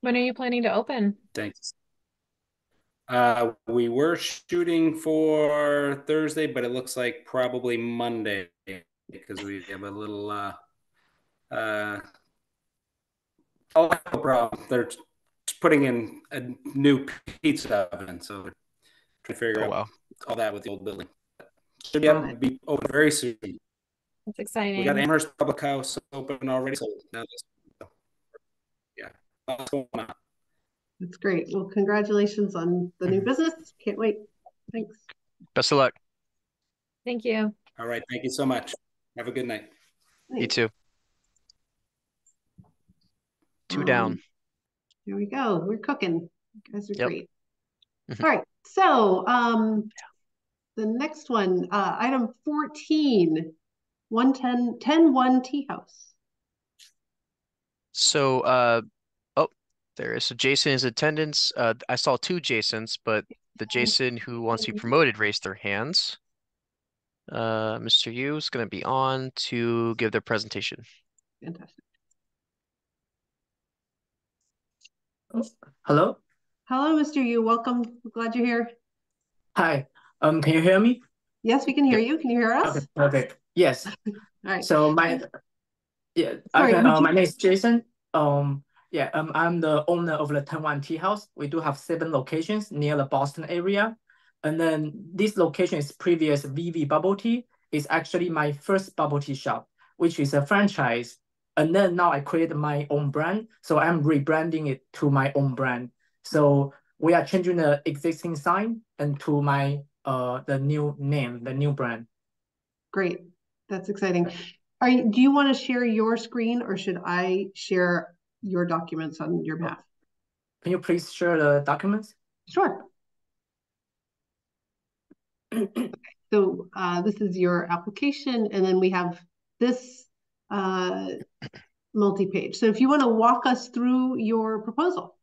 When are you planning to open? Thanks. Uh, we were shooting for Thursday, but it looks like probably Monday because we have a little uh uh oh no problem. They're putting in a new pizza oven, so we're trying to figure Oh out wow. all that with the old building. Should be, able to be open very soon. That's exciting. We got Amherst Public House open already, so now this, yeah, what's going on? That's great. Well, congratulations on the new business. Can't wait. Thanks. Best of luck. Thank you. All right. Thank you so much. Have a good night. You too. Two down. Here we go. We're cooking. You guys are Yep. great. Mhm. All right, so um, the next one, uh, item 14, 110, 10-1 Tea House. So, uh, there is. So Jason is attendance. Uh, I saw two Jasons, but the Jason who wants to be promoted raised their hands. Uh, Mr. Yu is going to be on to give their presentation. Fantastic. Hello. Hello, Mr. Yu. Welcome. Glad you're here. Hi. Um, can you hear me? Yes, we can hear you. Can you hear us? Okay, perfect. Yes. All right. So my yeah, Sorry, okay, uh, my name is Jason. Um, yeah, um, I'm the owner of the Ten One Tea House. We do have seven locations near the Boston area, and then this location is previous VV Bubble Tea. Is actually my first bubble tea shop, which is a franchise. And then now I created my own brand, so I'm rebranding it to my own brand. So we are changing the existing sign and to my uh the new name, the new brand. Great. That's exciting. Are you, do you want to share your screen or should I share your documents on your behalf? Can you please share the documents? Sure. So uh, this is your application, and then we have this uh, multi-page. So if you want to walk us through your proposal.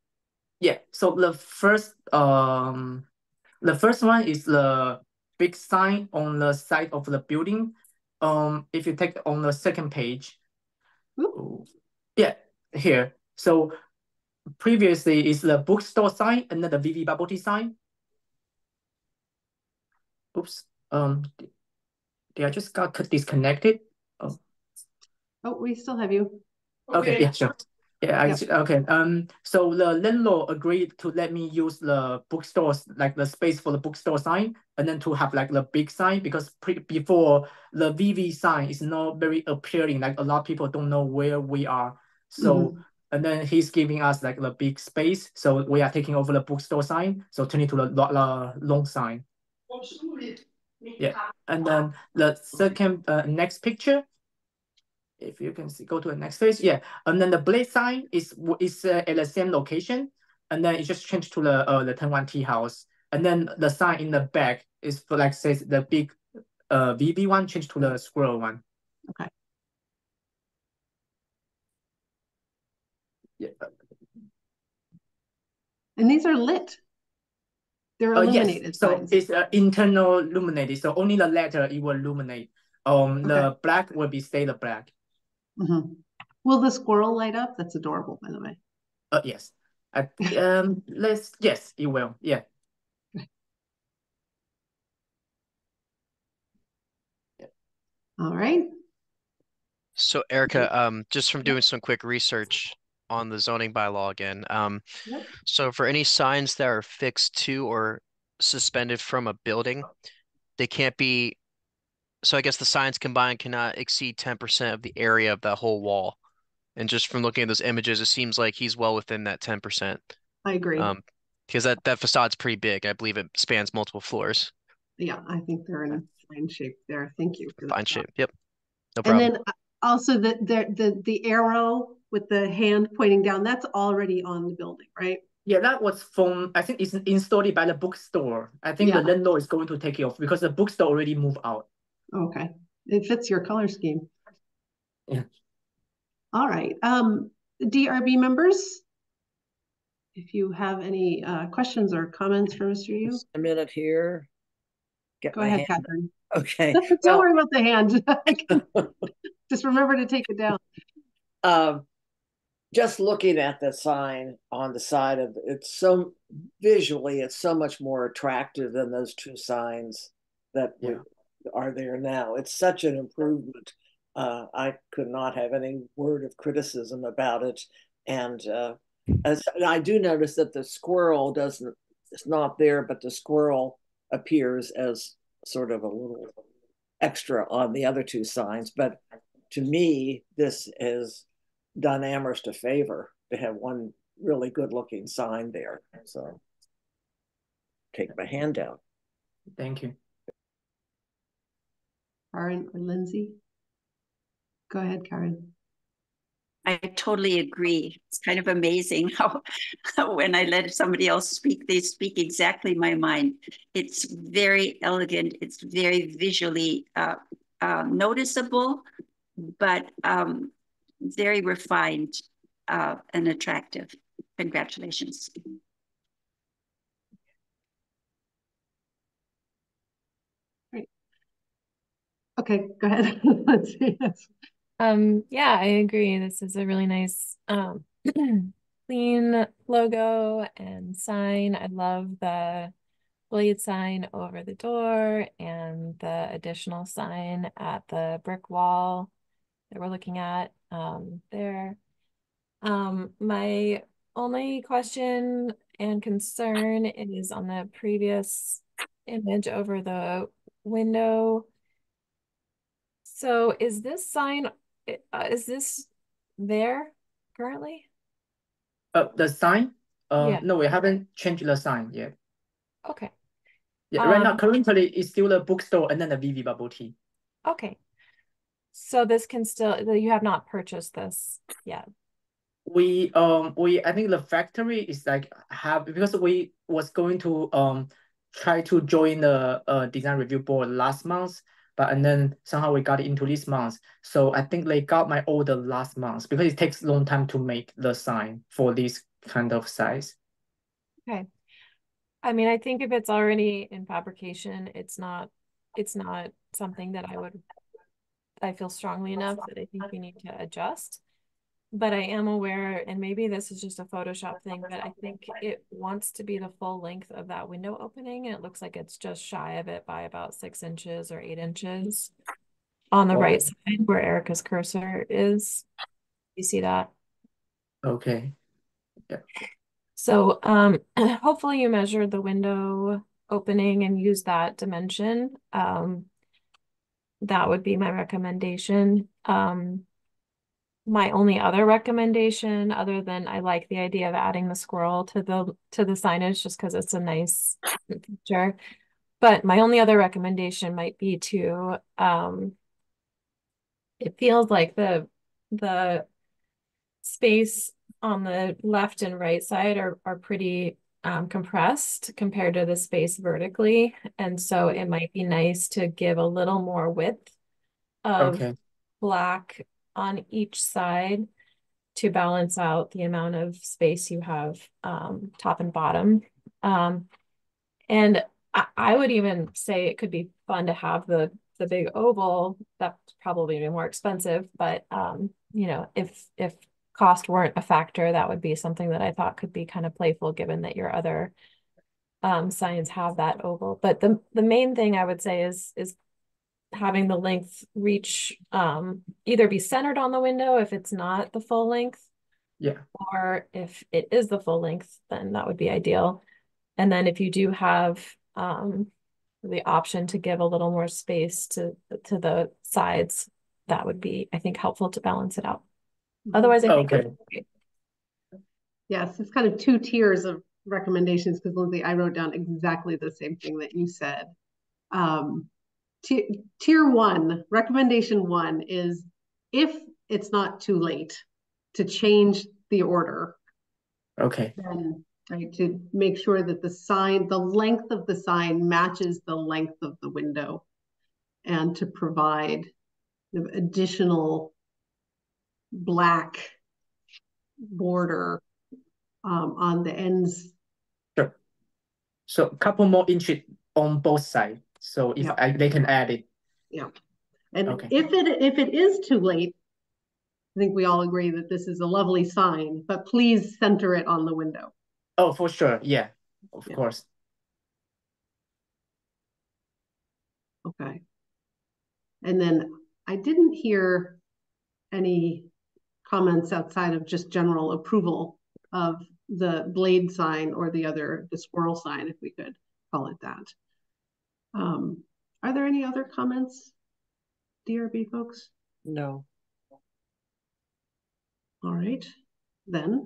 Yeah, so the first um the first one is the big sign on the side of the building. Um if you take on the second page. Ooh. Yeah, here. So previously is the bookstore sign and then the VV bubble tea sign. Oops. Um did I just got disconnected? Oh, oh we still have you. Okay, yeah, sure. Yeah, I see. Okay. Um, so the landlord agreed to let me use the bookstores, like the space for the bookstore sign, and then to have like the big sign because pre before the VV sign is not very appealing. Like a lot of people don't know where we are. So and then he's giving us like the big space. So we are taking over the bookstore sign. So turn it to the lo- long sign. Yeah. And then the second uh, next picture if you can see, go to the next page. Yeah, and then the blade sign is is uh, at the same location, and then it just changed to the uh the Ten One Tea House, and then the sign in the back is for like says the big uh VV one changed to the squirrel one. Okay. Yeah. And these are lit. They're Uh, yes. illuminated So signs. it's uh, internal illuminated. So only the letter it will illuminate. Um, the black will be stay the black. Mhm. Will the squirrel light up? That's adorable, by the way. Uh, yes. Uh, um, let's yes, it will. Yeah. All right. So Erica, um, just from doing some quick research on the zoning bylaw again, um, Yep. so for any signs that are fixed to or suspended from a building, they can't be, so I guess the signs combined cannot exceed ten percent of the area of that whole wall. And just from looking at those images, it seems like he's well within that ten percent. I agree. Um, because that that facade's pretty big. I believe it spans multiple floors. Yeah, I think they're in a fine shape there. Thank you. for Fine shape. Yep. No problem. And then uh, also the, the, the, the arrow with the hand pointing down, that's already on the building, right? Yeah, that was from I think it's installed by the bookstore. I think Yeah. the landlord is going to take it off because the bookstore already moved out. Okay, it fits your color scheme. Yeah. All right, um, DRB members? If you have any uh questions or comments for Mr. Yu, Just a minute here. Get go ahead, hand- Catherine. Okay. Don't well, worry about the hand. Just remember to take it down. um, just looking at the sign on the side of it's so visually, it's so much more attractive than those two signs that we- are there now. It's such an improvement. Uh, I could not have any word of criticism about it. And uh, as and I do notice that the squirrel doesn't, it's not there, but the squirrel appears as sort of a little extra on the other two signs. But to me, this has done Amherst a favor to have one really good looking sign there. So take my hand down. Thank you. Karen or Lindsay? Go ahead, Karen. I totally agree. It's kind of amazing how, when I let somebody else speak, they speak exactly my mind. It's very elegant. It's very visually uh, uh, noticeable, but um, very refined uh, and attractive. Congratulations. Great. Okay, go ahead. Let's see. Um, yeah, I agree. This is a really nice, um, clean logo and sign. I love the blade sign over the door and the additional sign at the brick wall that we're looking at um, there. Um, my only question and concern is on the previous image over the window. So is this sign uh, is this there currently? Uh, the sign? Uh, Yeah. no, we haven't changed the sign yet. Okay, Yeah, right now Um, currently it's still the bookstore and then the VV bubble tea. okay. So this can still, you have not purchased this yet. We um we I think the factory is like have because we was going to um try to join the uh design review board last month, but and then somehow we got into this month. So I think they got my order last month because it takes a long time to make the sign for this kind of size. Okay. I mean, I think if it's already in fabrication, it's not, it's not something that I would, I feel strongly enough that I think we need to adjust. But I am aware, and maybe this is just a Photoshop thing, but I think it wants to be the full length of that window opening. And it looks like it's just shy of it by about six inches or eight inches on the Oh. right side where Erica's cursor is. You see that? Okay. Yeah. So um, hopefully you measured the window opening and use that dimension. Um, that would be my recommendation. Um, my only other recommendation, other than I like the idea of adding the squirrel to the to the signage just because it's a nice feature. But my only other recommendation might be to um, it feels like the the space on the left and right side are are pretty um, compressed compared to the space vertically. And so it might be nice to give a little more width of Okay. black on each side to balance out the amount of space you have um, top and bottom. Um, and I, I would even say it could be fun to have the the big oval. That's probably more expensive, but um, you know, if if cost weren't a factor, that would be something that I thought could be kind of playful, given that your other um, signs have that oval. But the the main thing I would say is is having the length reach um, either be centered on the window if it's not the full length, Yeah. or if it is the full length, then that would be ideal. And then if you do have um, the option to give a little more space to to the sides, that would be, I think, helpful to balance it out. Otherwise, I think. Okay. it's. Yes, it's kind of two tiers of recommendations because Lindsay, I wrote down exactly the same thing that you said. Um, tier, tier one, recommendation one is if it's not too late to change the order, Okay. then right, to make sure that the sign, the length of the sign matches the length of the window and to provide additional black border um, on the ends. Sure. So a couple more inches on both sides. So if Yeah. I, they can add it. Yeah. And Okay. if it if it is too late, I think we all agree that this is a lovely sign, but please center it on the window. Oh, for sure. Yeah, of Yeah. course. Okay. And then I didn't hear any comments outside of just general approval of the blade sign or the other, the squirrel sign, if we could call it that. Um, are there any other comments, DRB folks? No. All right, then,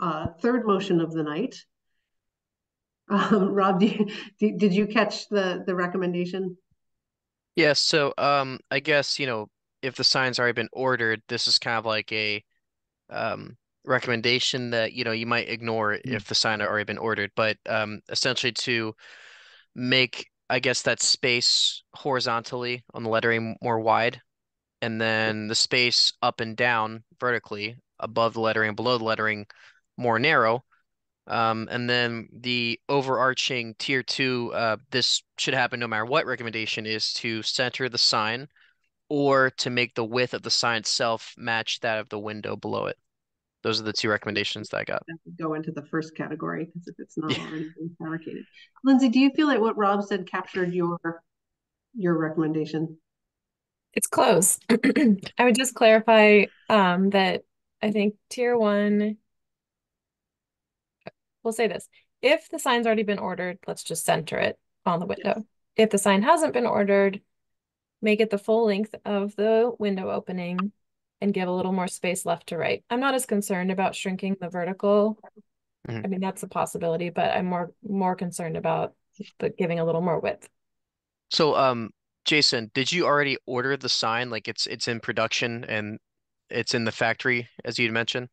uh, third motion of the night. Um, Rob, do you, did, did you catch the, the recommendation? Yeah, so um I guess, you know, if the sign's already been ordered, this is kind of like a um recommendation that, you know, you might ignore Mm. if the sign had already been ordered, but um essentially to make, I guess, that space horizontally on the lettering more wide, and then the space up and down vertically above the lettering below the lettering more narrow. Um, and then the overarching tier two, uh, this should happen no matter what recommendation is to center the sign or to make the width of the sign itself match that of the window below it. Those are the two recommendations that I got. Go into the first category because if it's not Yeah. already been fabricated. Lindsay, do you feel like what Rob said captured your your recommendation? It's close. I would just clarify um that I think tier one, we'll say this. If the sign's already been ordered, let's just center it on the window. If the sign hasn't been ordered, make it the full length of the window opening and give a little more space left to right. I'm not as concerned about shrinking the vertical. Mhm. I mean, that's a possibility, but I'm more more concerned about the giving a little more width. So, um, Jason, did you already order the sign? Like it's it's in production and it's in the factory, as you'd mentioned?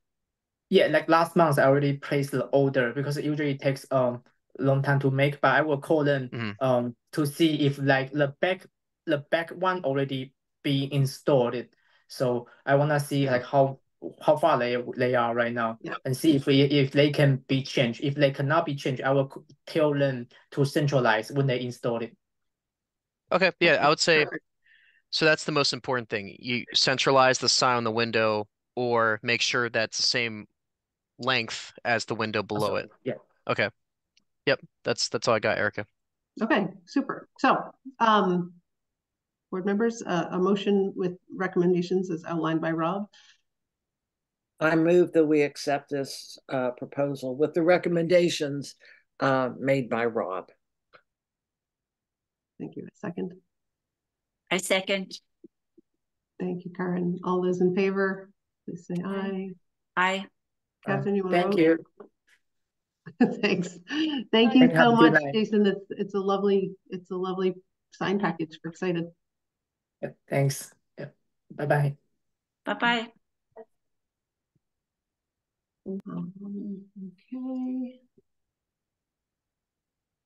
Yeah, like last month I already placed the order because it usually takes um long time to make, but I will call them Mhm. um to see if like the back the back one already be installed. So I wanna see like how how far they they are right now Yeah. and see if we if they can be changed. If they cannot be changed, I will tell them to centralize when they install it. Okay, yeah, I would say so that's the most important thing. You centralize the sign on the window or make sure that's the same length as the window below So, it. Yeah. Okay. Yep, that's that's all I got, Erica. Okay, super. So, um, board members, uh, a motion with recommendations as outlined by Rob. I move that we accept this uh proposal with the recommendations uh made by Rob. Thank you. A second. I second. Thank you, Karen. All those in favor, please say aye. I, Uh, Catherine, you want to Thank vote? you. Thanks. Thank you so much. Jason. It's, it's a lovely, it's a lovely sign package. We're excited. Yeah, thanks. Yeah. Bye bye. bye-bye. Um, Okay.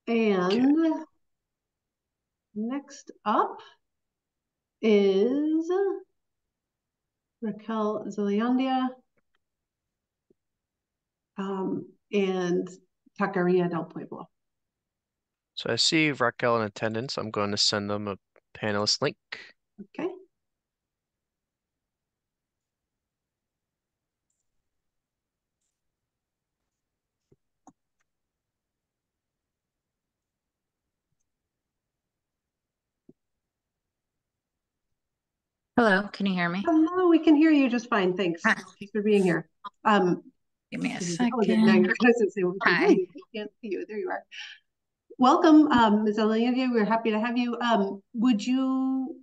And next up is Raquel Ziliandia um, and Taqueria del Pueblo. So I see Raquel in attendance. I'm going to send them a panelist link. Okay. Hello, can you hear me? Hello, we can hear you just fine. Thanks. Hi. Thanks for being here. Um, Give me a Oh, Now second. you're say, we can hear Hi. you, we can't see you. There you are. Welcome, um, Ms. Olivia. We're happy to have you. Um, would you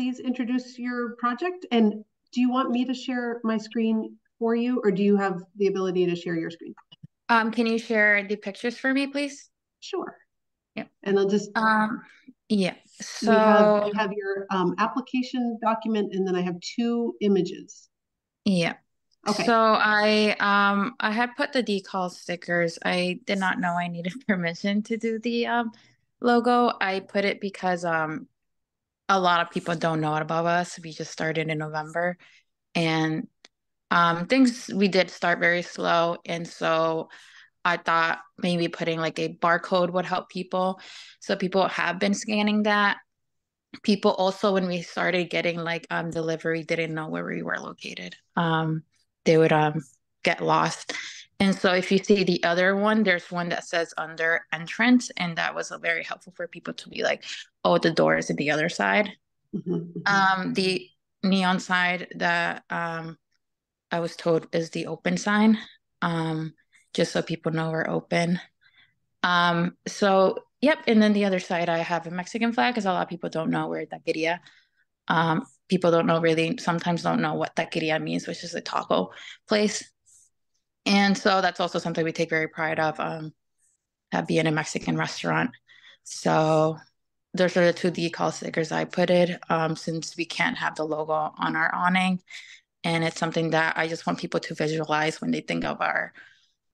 please introduce your project? And do you want me to share my screen for you, or do you have the ability to share your screen? Um, can you share the pictures for me, please? Sure. Yep. And I'll just, Um, yeah, have, so, we have your, um, application document, and then I have two images. yeah. Okay. So I um I had put the decal stickers. I did not know I needed permission to do the um logo. I put it because um a lot of people don't know about us. We just started in November and um things we did start very slow and so I thought maybe putting like a barcode would help people. So people have been scanning that. People also when we started getting like um delivery didn't know where we were located. Um they would um get lost. And so if you see the other one, there's one that says under entrance, and that was very helpful for people to be like, oh, the door is at the other side. Mhm, mhm. Um, the neon side that um I was told is the open sign, um, just so people know we're open. Um, so yep, and then the other side I have a Mexican flag because a lot of people don't know where taqueria. Um, people don't know really sometimes don't know what taqueria means, which is a taco place. And so that's also something we take very pride of, um, being a Mexican restaurant. So those are the two decal stickers I put it, um, since we can't have the logo on our awning. And it's something that I just want people to visualize when they think of our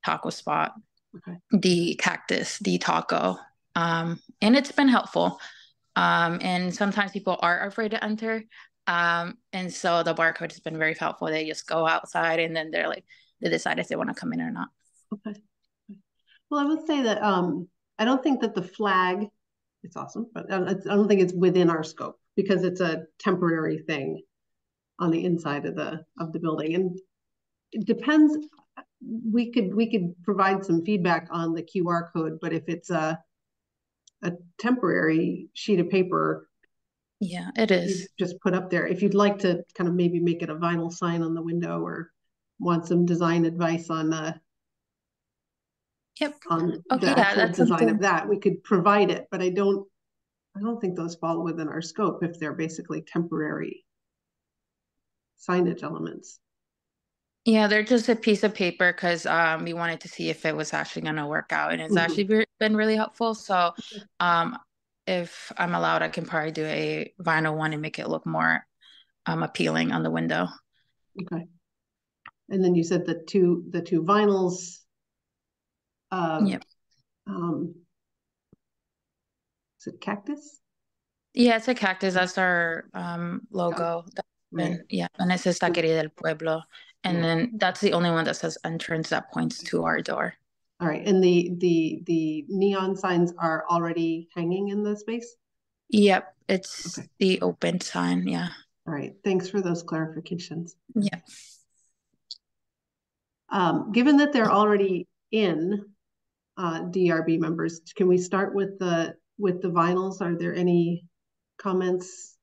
taco spot. Okay. The cactus, the taco. Um, and it's been helpful. Um, and sometimes people are afraid to enter. Um, and so the barcode has been very helpful. They just go outside and then they're like, they decide if they want to come in or not. Okay. Well, I would say that um, I don't think that the flag, it's awesome, but I don't, think it's within our scope because it's a temporary thing on the inside of the of the building, and it depends. We could we could provide some feedback on the QR code, but if it's a a temporary sheet of paper, Yeah, it is just put up there. If you'd like to kind of maybe make it a vinyl sign on the window or want some design advice on the Yep. on Okay, the yeah, design something- of that, we could provide it, but I don't, I don't think those fall within our scope if they're basically temporary signage elements. Yeah, they're just a piece of paper because um we wanted to see if it was actually gonna work out and it's Mhm. actually be- been really helpful. So um if I'm allowed, I can probably do a vinyl one and make it look more um appealing on the window. Okay. And then you said the two, the two vinyls. um, Yep. Um. Is it cactus? Yeah, it's a cactus. That's our um logo. Right. yeah, and it says Taqueria del Pueblo. And Yeah. then that's the only one that says entrance that points to our door. All right, and the, the, the neon signs are already hanging in the space? Yep, it's Okay. the open sign. Yeah. All right, thanks for those clarifications. Yeah. Um, given that they're already in, uh, DRB members, can we start with the, with the vinyls? Are there any comments?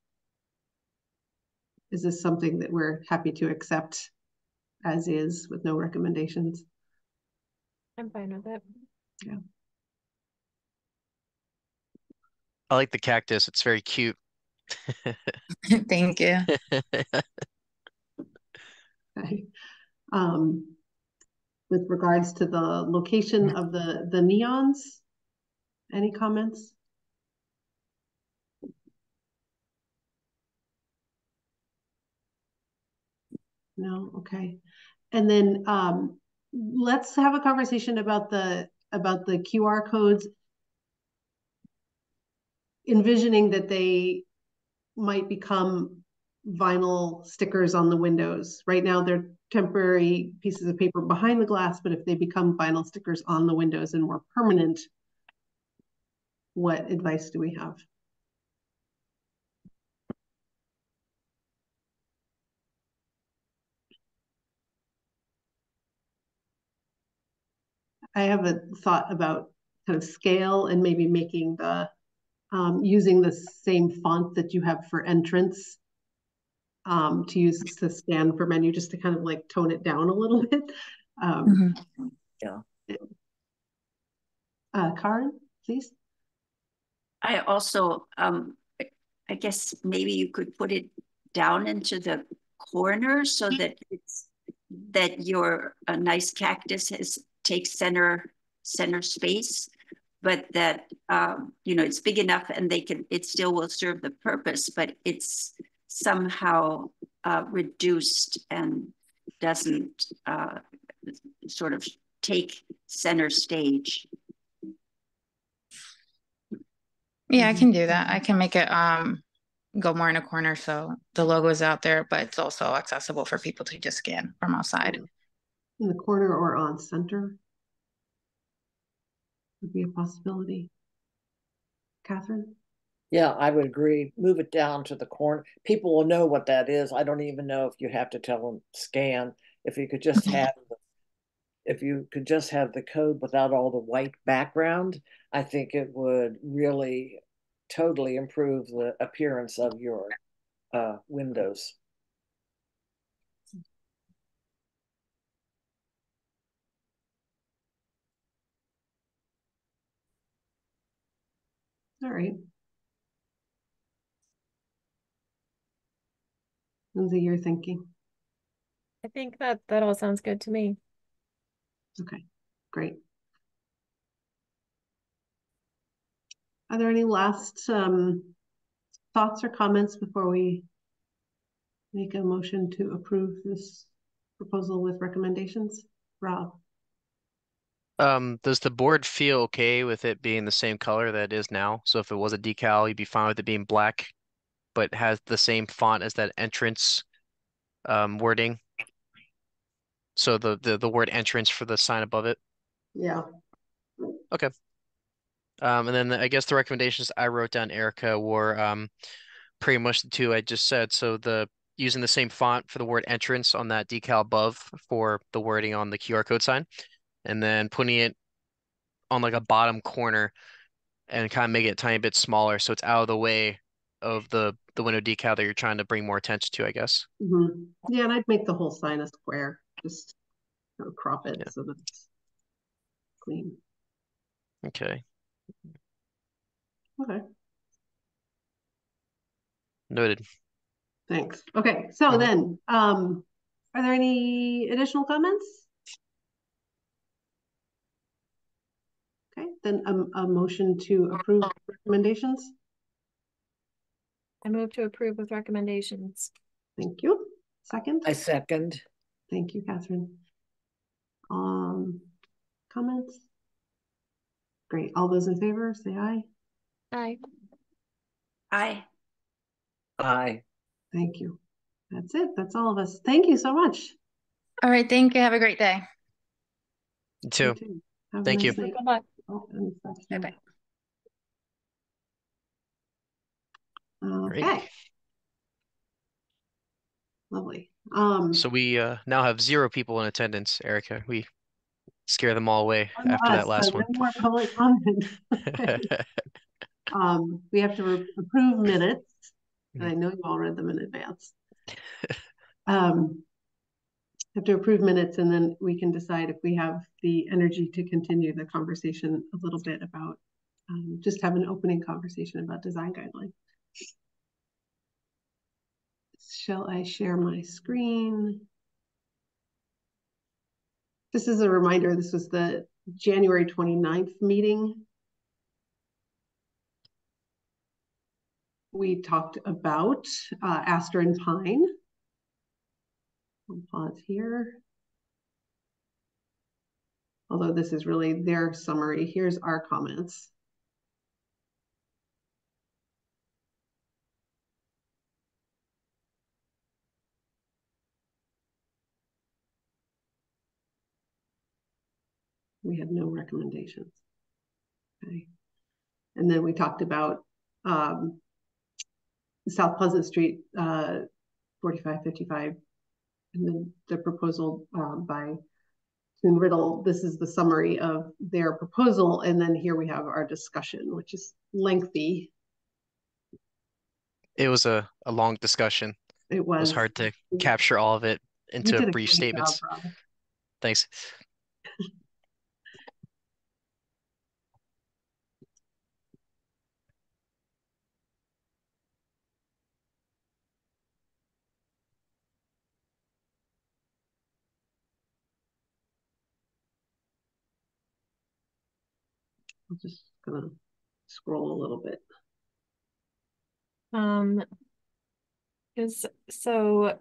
Is this something that we're happy to accept as is with no recommendations? I'm fine with it. Yeah. I like the cactus. It's very cute. Thank you. Okay. Um, with regards to the location of the, the neons, any comments? No, okay. And then, um, let's have a conversation about the, about the QR codes. Envisioning that they might become vinyl stickers on the windows. Right now, they're temporary pieces of paper behind the glass, but if they become vinyl stickers on the windows and more permanent, what advice do we have? I have a thought about kind of scale and maybe making the, um, using the same font that you have for entrance um, to use to stand for menu, just to kind of like tone it down a little bit. Um, Mhm. Yeah. uh, Karen, please. I also, um, I- I guess maybe you could put it down into the corner so that it's, that your, a nice cactus has, takes center, center space. But that, um, you know, it's big enough and they can, it still will serve the purpose, but it's somehow, uh, reduced and doesn't, uh, sort of take center stage. Yeah, I can do that. I can make it um go more in a corner so the logo is out there, but it's also accessible for people to just scan from outside. In the corner or on center? Would be a possibility. Catherine? Yeah, I would agree. Move it down to the corner. People will know what that is. I don't even know if you have to tell them scan. If you could just have, the- if you could just have the code without all the white background, I think it would really totally improve the appearance of your uh, windows. All right. Lindsay, you're thinking. I think that that all sounds good to me. Okay, great. Are there any last um thoughts or comments before we make a motion to approve this proposal with recommendations? Rob? Um, does the board feel okay with it being the same color that it is now? So if it was a decal, you'd be fine with it being black, but has the same font as that entrance um wording? So the the the word entrance for the sign above it. Yeah. Okay. Um, and then the- I guess the recommendations I wrote down, Erica, were um pretty much the two I just said. So the using the same font for the word entrance on that decal above for the wording on the QR code sign, and then putting it on like a bottom corner and kind of make it a tiny bit smaller so it's out of the way of the the window decal that you're trying to bring more attention to, I guess. Mhm. Yeah, and I'd make the whole sign a square, just you know, crop it Yeah. so that it's clean. Okay, Okay, noted. thanks. Okay, so Mhm. then, um, are there any additional comments? Okay, then a, a motion to approve recommendations. I move to approve with recommendations. Thank you. Second? I second. Thank you, Catherine. Um, comments? Great. All those in favor, say aye. Aye. Aye. Aye. Thank you. That's it. That's all of us. Thank you so much. All right, thank you. Have a great day. You too. too. Thank you. nice night. Good luck. Oh, and Bye-bye. Great. Okay. Lovely. Um, So we uh now have zero people in attendance, Erica. We scare them all away after us, that last one. no more public comment. Um, we have to approve minutes, and I know you all read them in advance. Um, have to approve minutes, and then we can decide if we have the energy to continue the conversation a little bit about, um, just have an opening conversation about design guidelines. Shall I share my screen? This is a reminder, this was the January 29th meeting. We talked about uh, Aster and Pine. I'll pause here. Although this is really their summary, here's our comments. We had no recommendations. Okay. And then we talked about um, South Pleasant Street, uh, forty-five fifty-five. And then the proposal uh, by Kuhn Riddle, this is the summary of their proposal, and then here we have our discussion, which is lengthy. It was a, a long discussion. It It was was. hard to capture all of it into a brief great job, statements. Thanks. I'm just gonna scroll a little bit. Um, is, so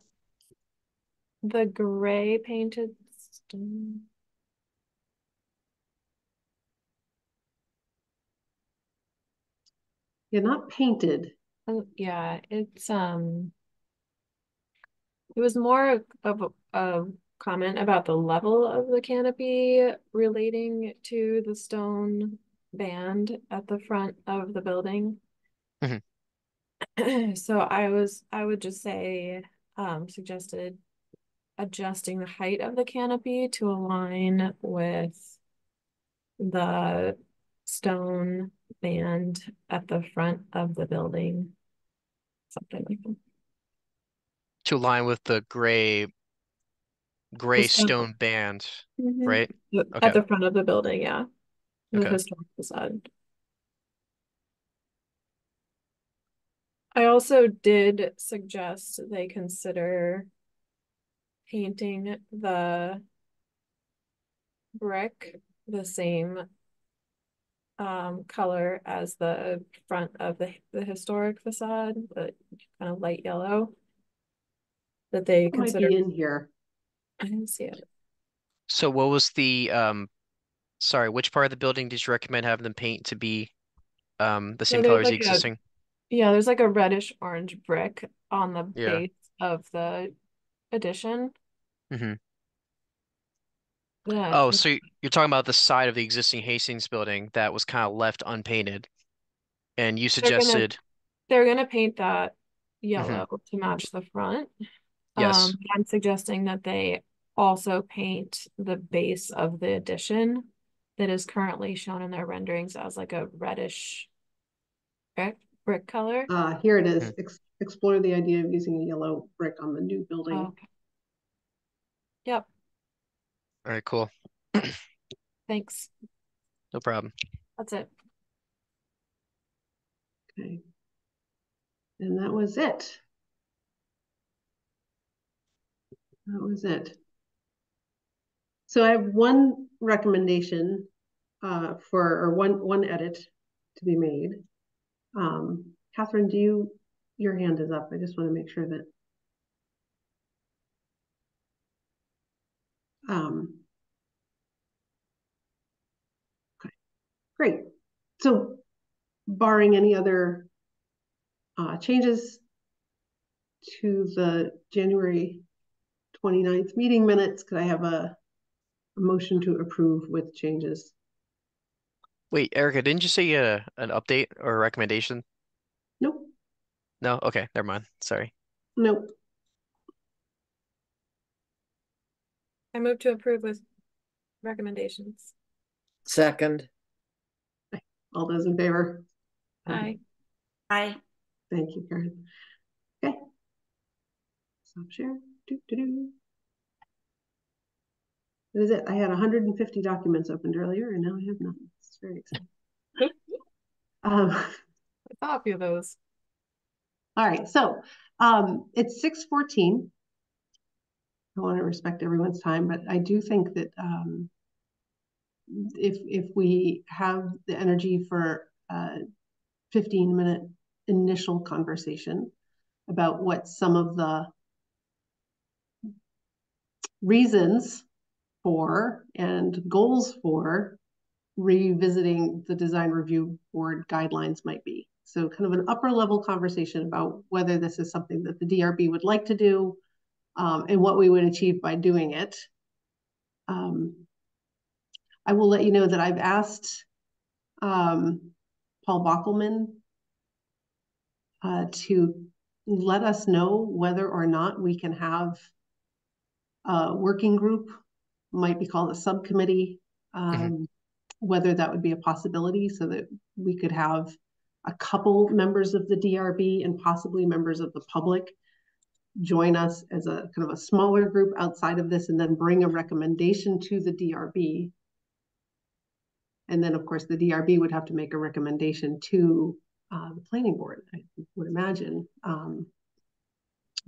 the gray painted stone. You're not painted. Oh, yeah, it's, um, it was more of a, a comment about the level of the canopy relating to the stone band at the front of the building. So I was, I would just say, um, suggested adjusting the height of the canopy to align with the stone band at the front of the building. Something like that. To align with the gray gray stone- stone band, Mhm. right? The- Okay. At the front of the building, yeah. The Okay. historic facade. I also did suggest they consider painting the brick the same um color as the front of the the historic facade, the kind of light yellow. That they It might consider, in here. I didn't see it. So what was the um sorry, which part of the building did you recommend having them paint to be um the same there's color as the like a- existing? Yeah, there's like a reddish orange brick on the Yeah. base of the addition. Mhm. That Oh, so y- you're talking about the side of the existing Hastings building that was kind of left unpainted. And you They're gonna- suggested, They're gonna paint that yellow to match the front. Yes. Um, I'm suggesting that they also paint the base of the addition that is currently shown in their renderings as like a reddish brick, brick color. Uh, here it is. Hmm. Ex- Explore the idea of using a yellow brick on the new building. Oh, Okay. Yep, all right, cool. thanks. No problem. That's it. Okay. And that was it. That was it. So I have one recommendation uh, for, or one, one edit to be made. Um, Catherine, do you, your hand is up. I just want to make sure that. Um. Okay, great. So barring any other uh, changes to the January 29th meeting minutes, could I have a, a motion to approve with changes? Wait, Erica, didn't you say you had a, an update or a recommendation? Nope, No? Okay, never mind. Sorry. nope. I move to approve with recommendations. Second, All those in favor? Aye. I, Thank you, Karen. Okay. Stop share. Do, do, do. That is it. I had hundred and fifty documents opened earlier and now I have none. It's very exciting. Um, I a few of those. all right, so um, it's six fourteen. I want to respect everyone's time, but I do think that um, if if we have the energy for a fifteen minute initial conversation about what some of the reasons for and goals for revisiting the design review board guidelines might be. So kind of an upper level conversation about whether this is something that the DRB would like to do um, and what we would achieve by doing it. Um, I will let you know that I've asked um, Paul Bockelman uh, to let us know whether or not we can have a working group, might be called a subcommittee, um, whether that would be a possibility so that we could have a couple members of the DRB and possibly members of the public join us as a kind of a smaller group outside of this and then bring a recommendation to the DRB. And then, of course, the DRB would have to make a recommendation to uh, the planning board, I would imagine, um,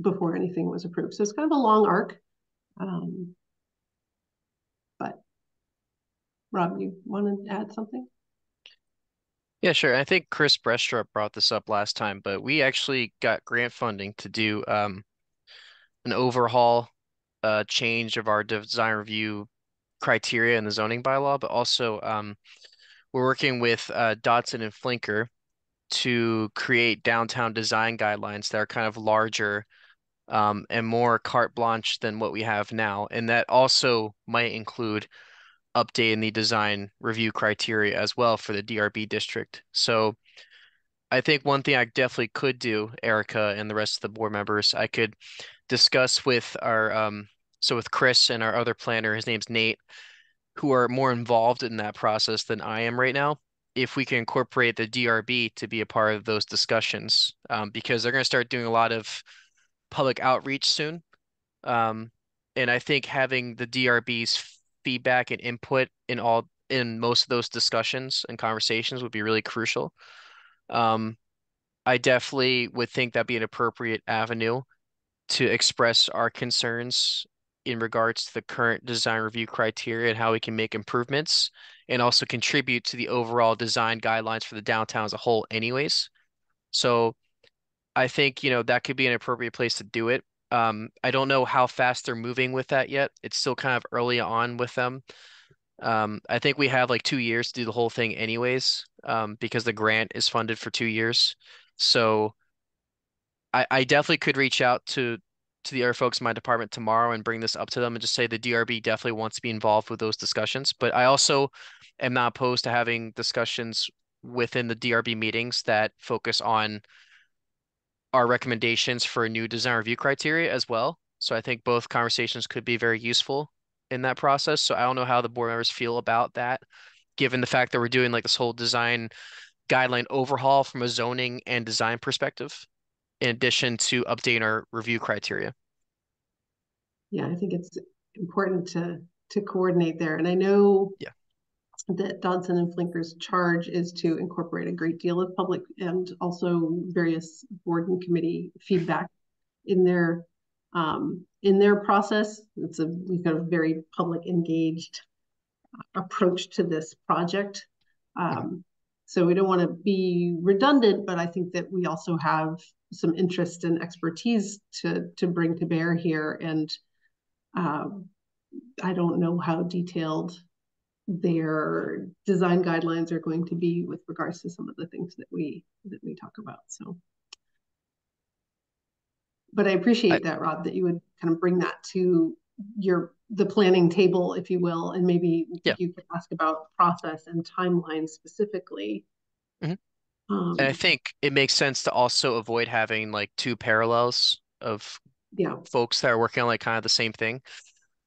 before anything was approved. So it's kind of a long arc. Um, but Rob, you want to add something? Yeah, sure. I think Chris Brestrup brought this up last time, but we actually got grant funding to do um, an overhaul, uh, change of our design review criteria in the zoning bylaw, but also um, we're working with uh, Dodson and Flinker to create downtown design guidelines that are kind of larger um, and more carte blanche than what we have now. And that also might include updating the design review criteria as well for the DRB district. So I think one thing I definitely could do, Erica and the rest of the board members, I could discuss with our um so with Chris and our other planner, his name's Nate, who are more involved in that process than I am right now. If we can incorporate the DRB to be a part of those discussions, um, because they're going to start doing a lot of public outreach soon. Um, and I think having the DRB's feedback and input in all in most of those discussions and conversations would be really crucial. Um, I definitely would think that'd be an appropriate avenue to express our concerns in regards to the current design review criteria and how we can make improvements and also contribute to the overall design guidelines for the downtown as a whole anyways. So I think, you know, that could be an appropriate place to do it. Um, I don't know how fast they're moving with that yet. It's still kind of early on with them. Um, I think we have like two years to do the whole thing anyways, um, because the grant is funded for two years. So I, I definitely could reach out to to the other folks in my department tomorrow and bring this up to them and just say the DRB definitely wants to be involved with those discussions. But I also am not opposed to having discussions within the DRB meetings that focus on our recommendations for a new design review criteria as well. So I think both conversations could be very useful in that process. So I don't know how the board members feel about that, given the fact that we're doing like this whole design guideline overhaul from a zoning and design perspective in addition to updating our review criteria. Yeah, I think it's important to to coordinate there. And I know yeah. That Dodson and Flinker's charge is to incorporate a great deal of public and also various board and committee feedback in their um, in their process. It's a we've got a very public engaged approach to this project. Um, so we don't want to be redundant, but I think that we also have some interest and expertise to to bring to bear here. And um, I don't know how detailed their design guidelines are going to be with regards to some of the things that we that we talk about. So, but I appreciate I, that, Rob, that you would kind of bring that to your the planning table, if you will, and maybe yeah. you could ask about process and timeline specifically. Mm-hmm. Um, and I think it makes sense to also avoid having like two parallels of yeah folks that are working on like kind of the same thing.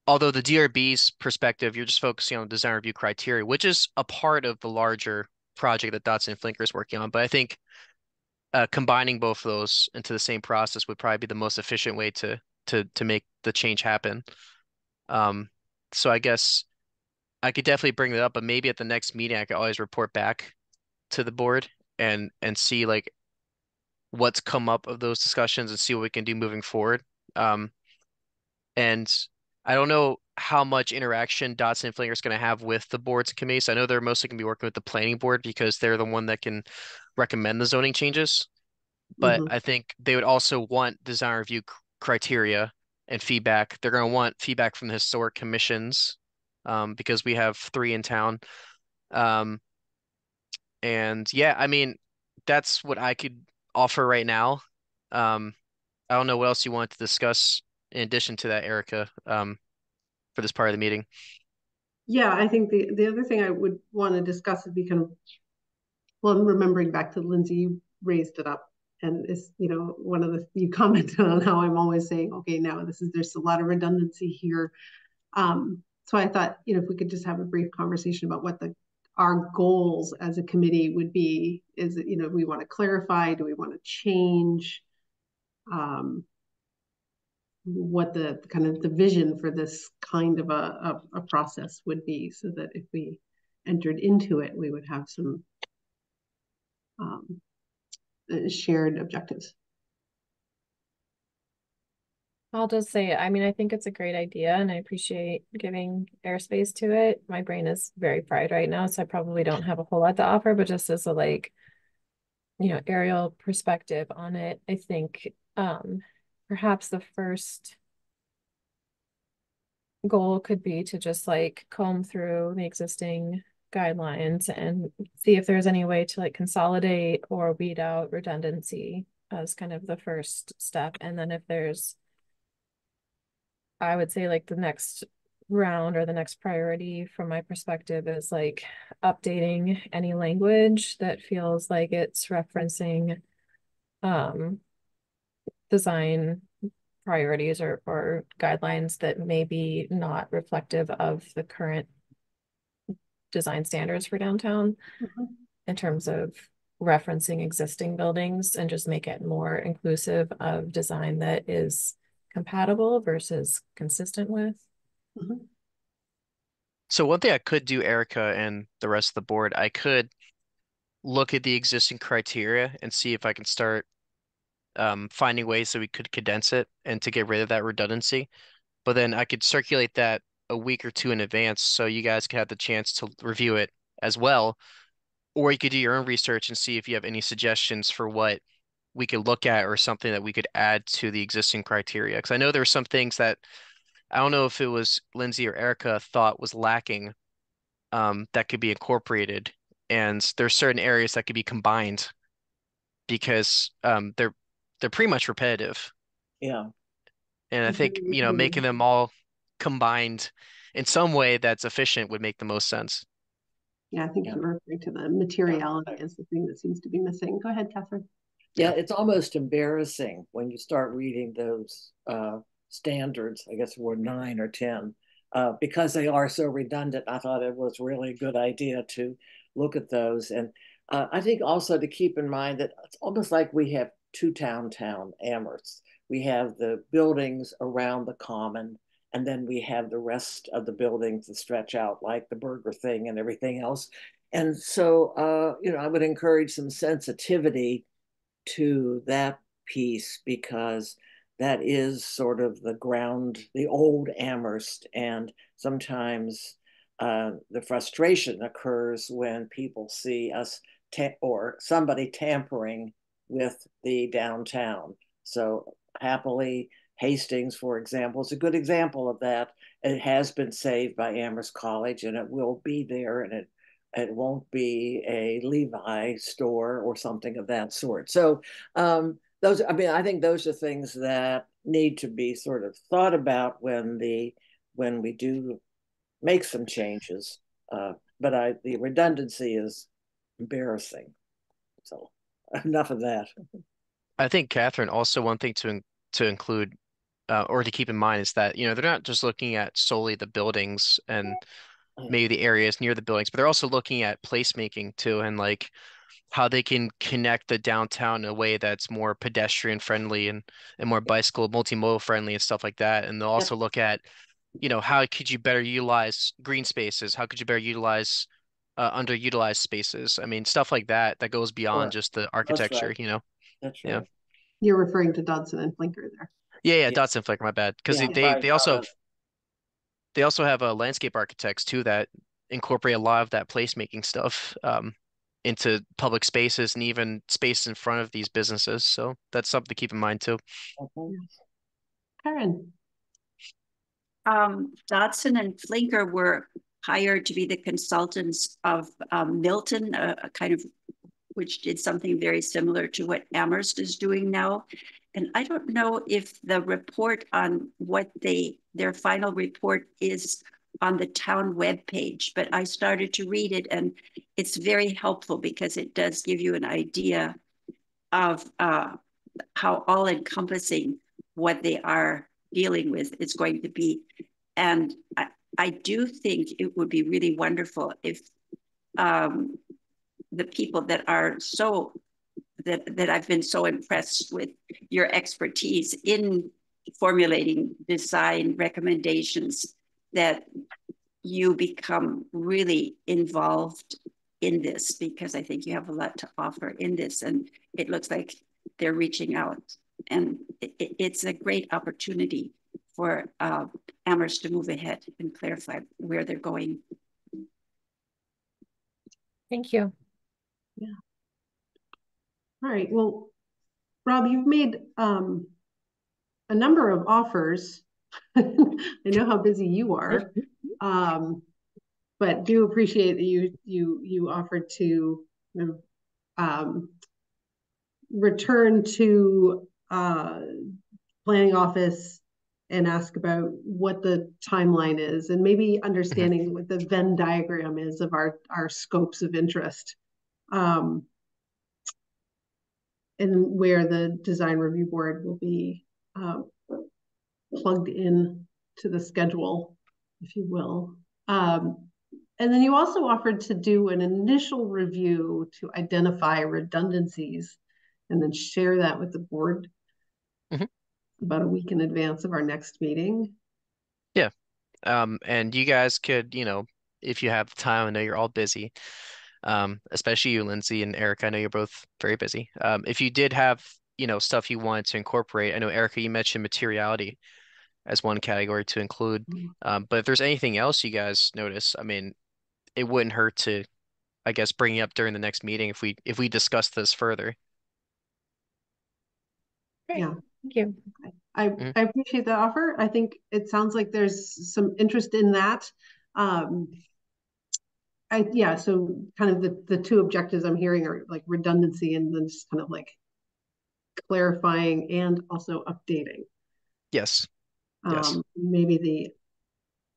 Although the DRB's perspective, you're just focusing on the design review criteria, which is a part of the larger project that Dodson and Flinker is working on. But I think uh, combining both of those into the same process would probably be the most efficient way to to to make the change happen. Um, so I guess I could definitely bring that up, but maybe at the next meeting I could always report back to the board and and see like what's come up of those discussions and see what we can do moving forward. Um, and I don't know how much interaction Dodson and Flinker is going to have with the boards and committees. I know they're mostly going to be working with the planning board because they're the one that can recommend the zoning changes. But Mhm. I think they would also want design review criteria and feedback. They're going to want feedback from the historic commissions um, because we have three in town. Um, and yeah, I mean, that's what I could offer right now. Um, I don't know what else you want to discuss in addition to that, Erica, um, for this part of the meeting. Yeah, I think the the other thing I would want to discuss would be kind of well, I'm remembering back to Lindsay, you raised it up and it's you know one of the you commented on how I'm always saying okay now this is there's a lot of redundancy here. Um so I thought you know if we could just have a brief conversation about what the our goals as a committee would be. Is you know we want to clarify do we want to change? Um what the kind of the vision for this kind of a, a, a process would be so that if we entered into it we would have some um, shared objectives. I'll just say, I mean, I think it's a great idea and I appreciate giving airspace to it. My brain is very fried right now, so I probably don't have a whole lot to offer, but just as a like, you know, aerial perspective on it, I think um perhaps the first goal could be to just like comb through the existing guidelines and see if there's any way to like consolidate or weed out redundancy as kind of the first step. And then if there's, I would say like the next round or the next priority from my perspective is like updating any language that feels like it's referencing um design priorities or, or guidelines that may be not reflective of the current design standards for downtown Mhm. in terms of referencing existing buildings and just make it more inclusive of design that is compatible versus consistent with. Mhm. So one thing I could do, Erica and the rest of the board, I could look at the existing criteria and see if I can start um, finding ways that we could condense it and to get rid of that redundancy. But then I could circulate that a week or two in advance so you guys could have the chance to review it as well. Or you could do your own research and see if you have any suggestions for what we could look at or something that we could add to the existing criteria. Because I know there are some things that I don't know if it was Lindsay or Erica thought was lacking um, that could be incorporated. And there's certain areas that could be combined because um, they're they're pretty much repetitive. Yeah. And I think, you know, making them all combined in some way that's efficient would make the most sense. Yeah, I think Yeah. you're referring to the materiality is the thing that seems to be missing. Go ahead, Catherine. Yeah, it's almost embarrassing when you start reading those uh, standards. I guess were nine or ten, uh, because they are so redundant. I thought it was really a good idea to look at those, and uh, I think also to keep in mind that it's almost like we have two town town Amherst. We have the buildings around the common, and then we have the rest of the buildings that stretch out like the burger thing and everything else. And so, uh, you know, I would encourage some sensitivity to that piece because that is sort of the ground, the old Amherst, and sometimes uh, the frustration occurs when people see us or somebody tampering with the downtown. So happily, Hastings, for example, is a good example of that. It has been saved by Amherst College, and it will be there, and it it won't be a Levi store or something of that sort. So um, those, I mean, I think those are things that need to be sort of thought about when the when we do make some changes. Uh, but I, the redundancy is embarrassing. So enough of that. I think Catherine, also one thing to to include uh, or to keep in mind is that, you know, they're not just looking at solely the buildings and maybe the areas near the buildings, but they're also looking at placemaking too and like how they can connect the downtown in a way that's more pedestrian friendly and and more bicycle multimodal friendly and stuff like that. And they'll also look at, you know, how could you better utilize green spaces? How could you better utilize uh, underutilized spaces? I mean, stuff like that that goes beyond Sure. just the architecture, right. you know. That's Yeah. You're referring to Dodson and Flinker there. Yeah, yeah, Yeah. Dodson Flicker, my bad. Because Yeah. they, they they also they also have uh, landscape architects too that incorporate a lot of that placemaking stuff um, into public spaces and even space in front of these businesses. So that's something to keep in mind too. Mhm. Karen. Um, Dodson and Flinker were hired to be the consultants of um, Milton, a, a kind of, which did something very similar to what Amherst is doing now. And I don't know if the report on what they, their final report is on the town webpage, but I started to read it and it's very helpful because it does give you an idea of uh, how all encompassing what they are dealing with is going to be. And I do think it would be really wonderful if um, the people that are so that that I've been so impressed with your expertise in formulating design recommendations that you become really involved in this because I think you have a lot to offer in this and it looks like they're reaching out and it, it- it's a great opportunity for uh, Amherst to move ahead and clarify where they're going. Thank you. Yeah. All right, well, Rob, you've made um a number of offers. I know how busy you are. Um, but do appreciate that you you you offered to you know, um return to uh planning office and ask about what the timeline is and maybe understanding what the Venn diagram is of our our scopes of interest. Um, and where the design review board will be um, plugged in to the schedule, if you will. Um, and then you also offered to do an initial review to identify redundancies and then share that with the board. About a week in advance of our next meeting. Yeah. Um, and you guys could, you know, if you have time, I know you're all busy. Um, especially you, Lindsay and Erica. I know you're both very busy. Um, if you did have, you know, stuff you wanted to incorporate, I know Erica, you mentioned materiality. as one category to include. Mhm. Um, but if there's anything else you guys notice, I mean, it wouldn't hurt to, I guess, bring it up during the next meeting if we if we discuss this further. Great. Yeah. Thank you. I. I appreciate the offer. I think it sounds like there's some interest in that. Um, I, yeah, so kind of the, the two objectives I'm hearing are like redundancy and then just kind of like clarifying and also updating. Yes. Yes. Um, maybe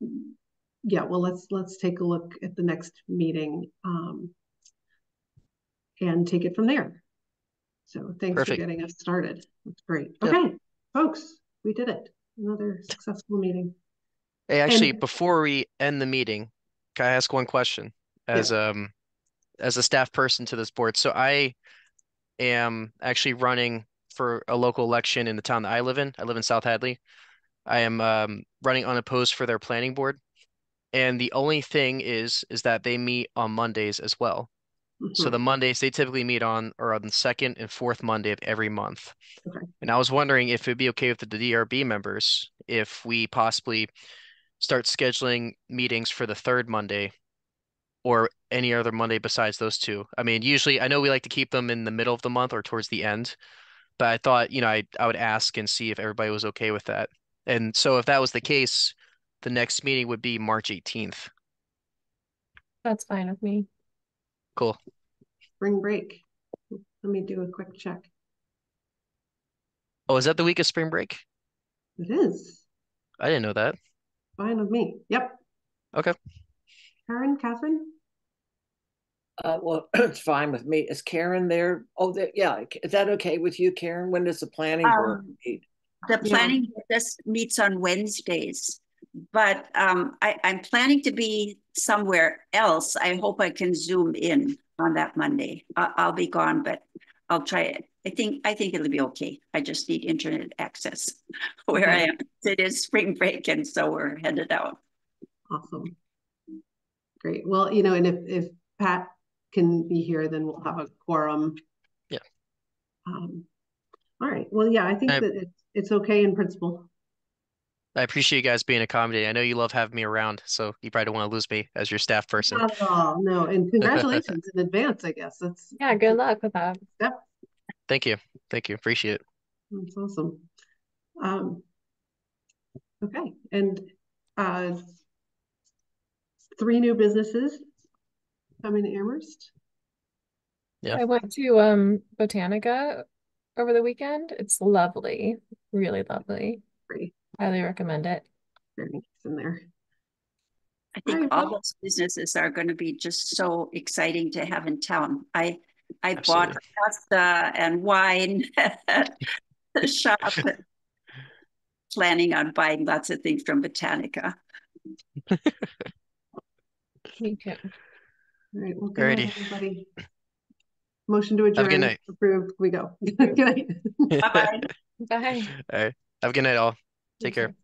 the, yeah, well, let's, let's take a look at the next meeting, um, and take it from there. So thanks for getting us started. That's great. Yep. Okay, folks, we did it. Another successful meeting. Hey, actually, And- before we end the meeting, can I ask one question as um as a staff person to this board? So I am actually running for a local election in the town that I live in. I live in South Hadley. I am um running unopposed for their planning board. And the only thing is is that they meet on Mondays as well. So Mhm. the Mondays they typically meet on are on the second and fourth Monday of every month. Okay. And I was wondering if it'd be okay with the DRB members if we possibly start scheduling meetings for the third Monday or any other Monday besides those two. I mean, usually I know we like to keep them in the middle of the month or towards the end, but I thought, you know, I I would ask and see if everybody was okay with that. And so if that was the case, the next meeting would be March 18th. That's fine with me. Cool. Spring break. Let me do a quick check. Oh, is that the week of spring break? It is I didn't know that. fine with me. Yep. Okay. Karen, Catherine? Uh, well, it's fine with me. Is Karen there? Oh, that, yeah. Is that okay with you, Karen? When does the planning board Um, meet? The planning board just meets on Wednesdays, but um, I, I'm planning to be somewhere else. I hope I can zoom in on that Monday. I, I'll be gone, but I'll try it. I think, I think it'll be okay. I just need internet access where I am. It is spring break and so we're headed out. Awesome. Great. Well, you know, and if, if Pat can be here, then we'll have a quorum. Yeah. Um, all right. Well, yeah, I think I- that it's, it's okay in principle. I appreciate you guys being accommodating. I know you love having me around, so you probably don't want to lose me as your staff person. Not at all. No, and congratulations in advance, I guess. That's. Yeah, good luck with that. Yep. Thank you. Thank you. Appreciate it. That's awesome. Um, okay, and uh, three new businesses coming to Amherst. Yeah. I went to um Botanica over the weekend. It's lovely, really lovely. Great, Highly recommend it. very nice in there. I think all those businesses are going to be just so exciting to have in town. I, I Absolutely. bought pasta and wine at the shop. Planning on buying lots of things from Botanica. Me too. All right, well, good night, Alrighty. everybody. Motion to Have a good adjourn, night. approved, we go. Good night. Bye-bye. Bye. All right. Have a good night, all. Take care.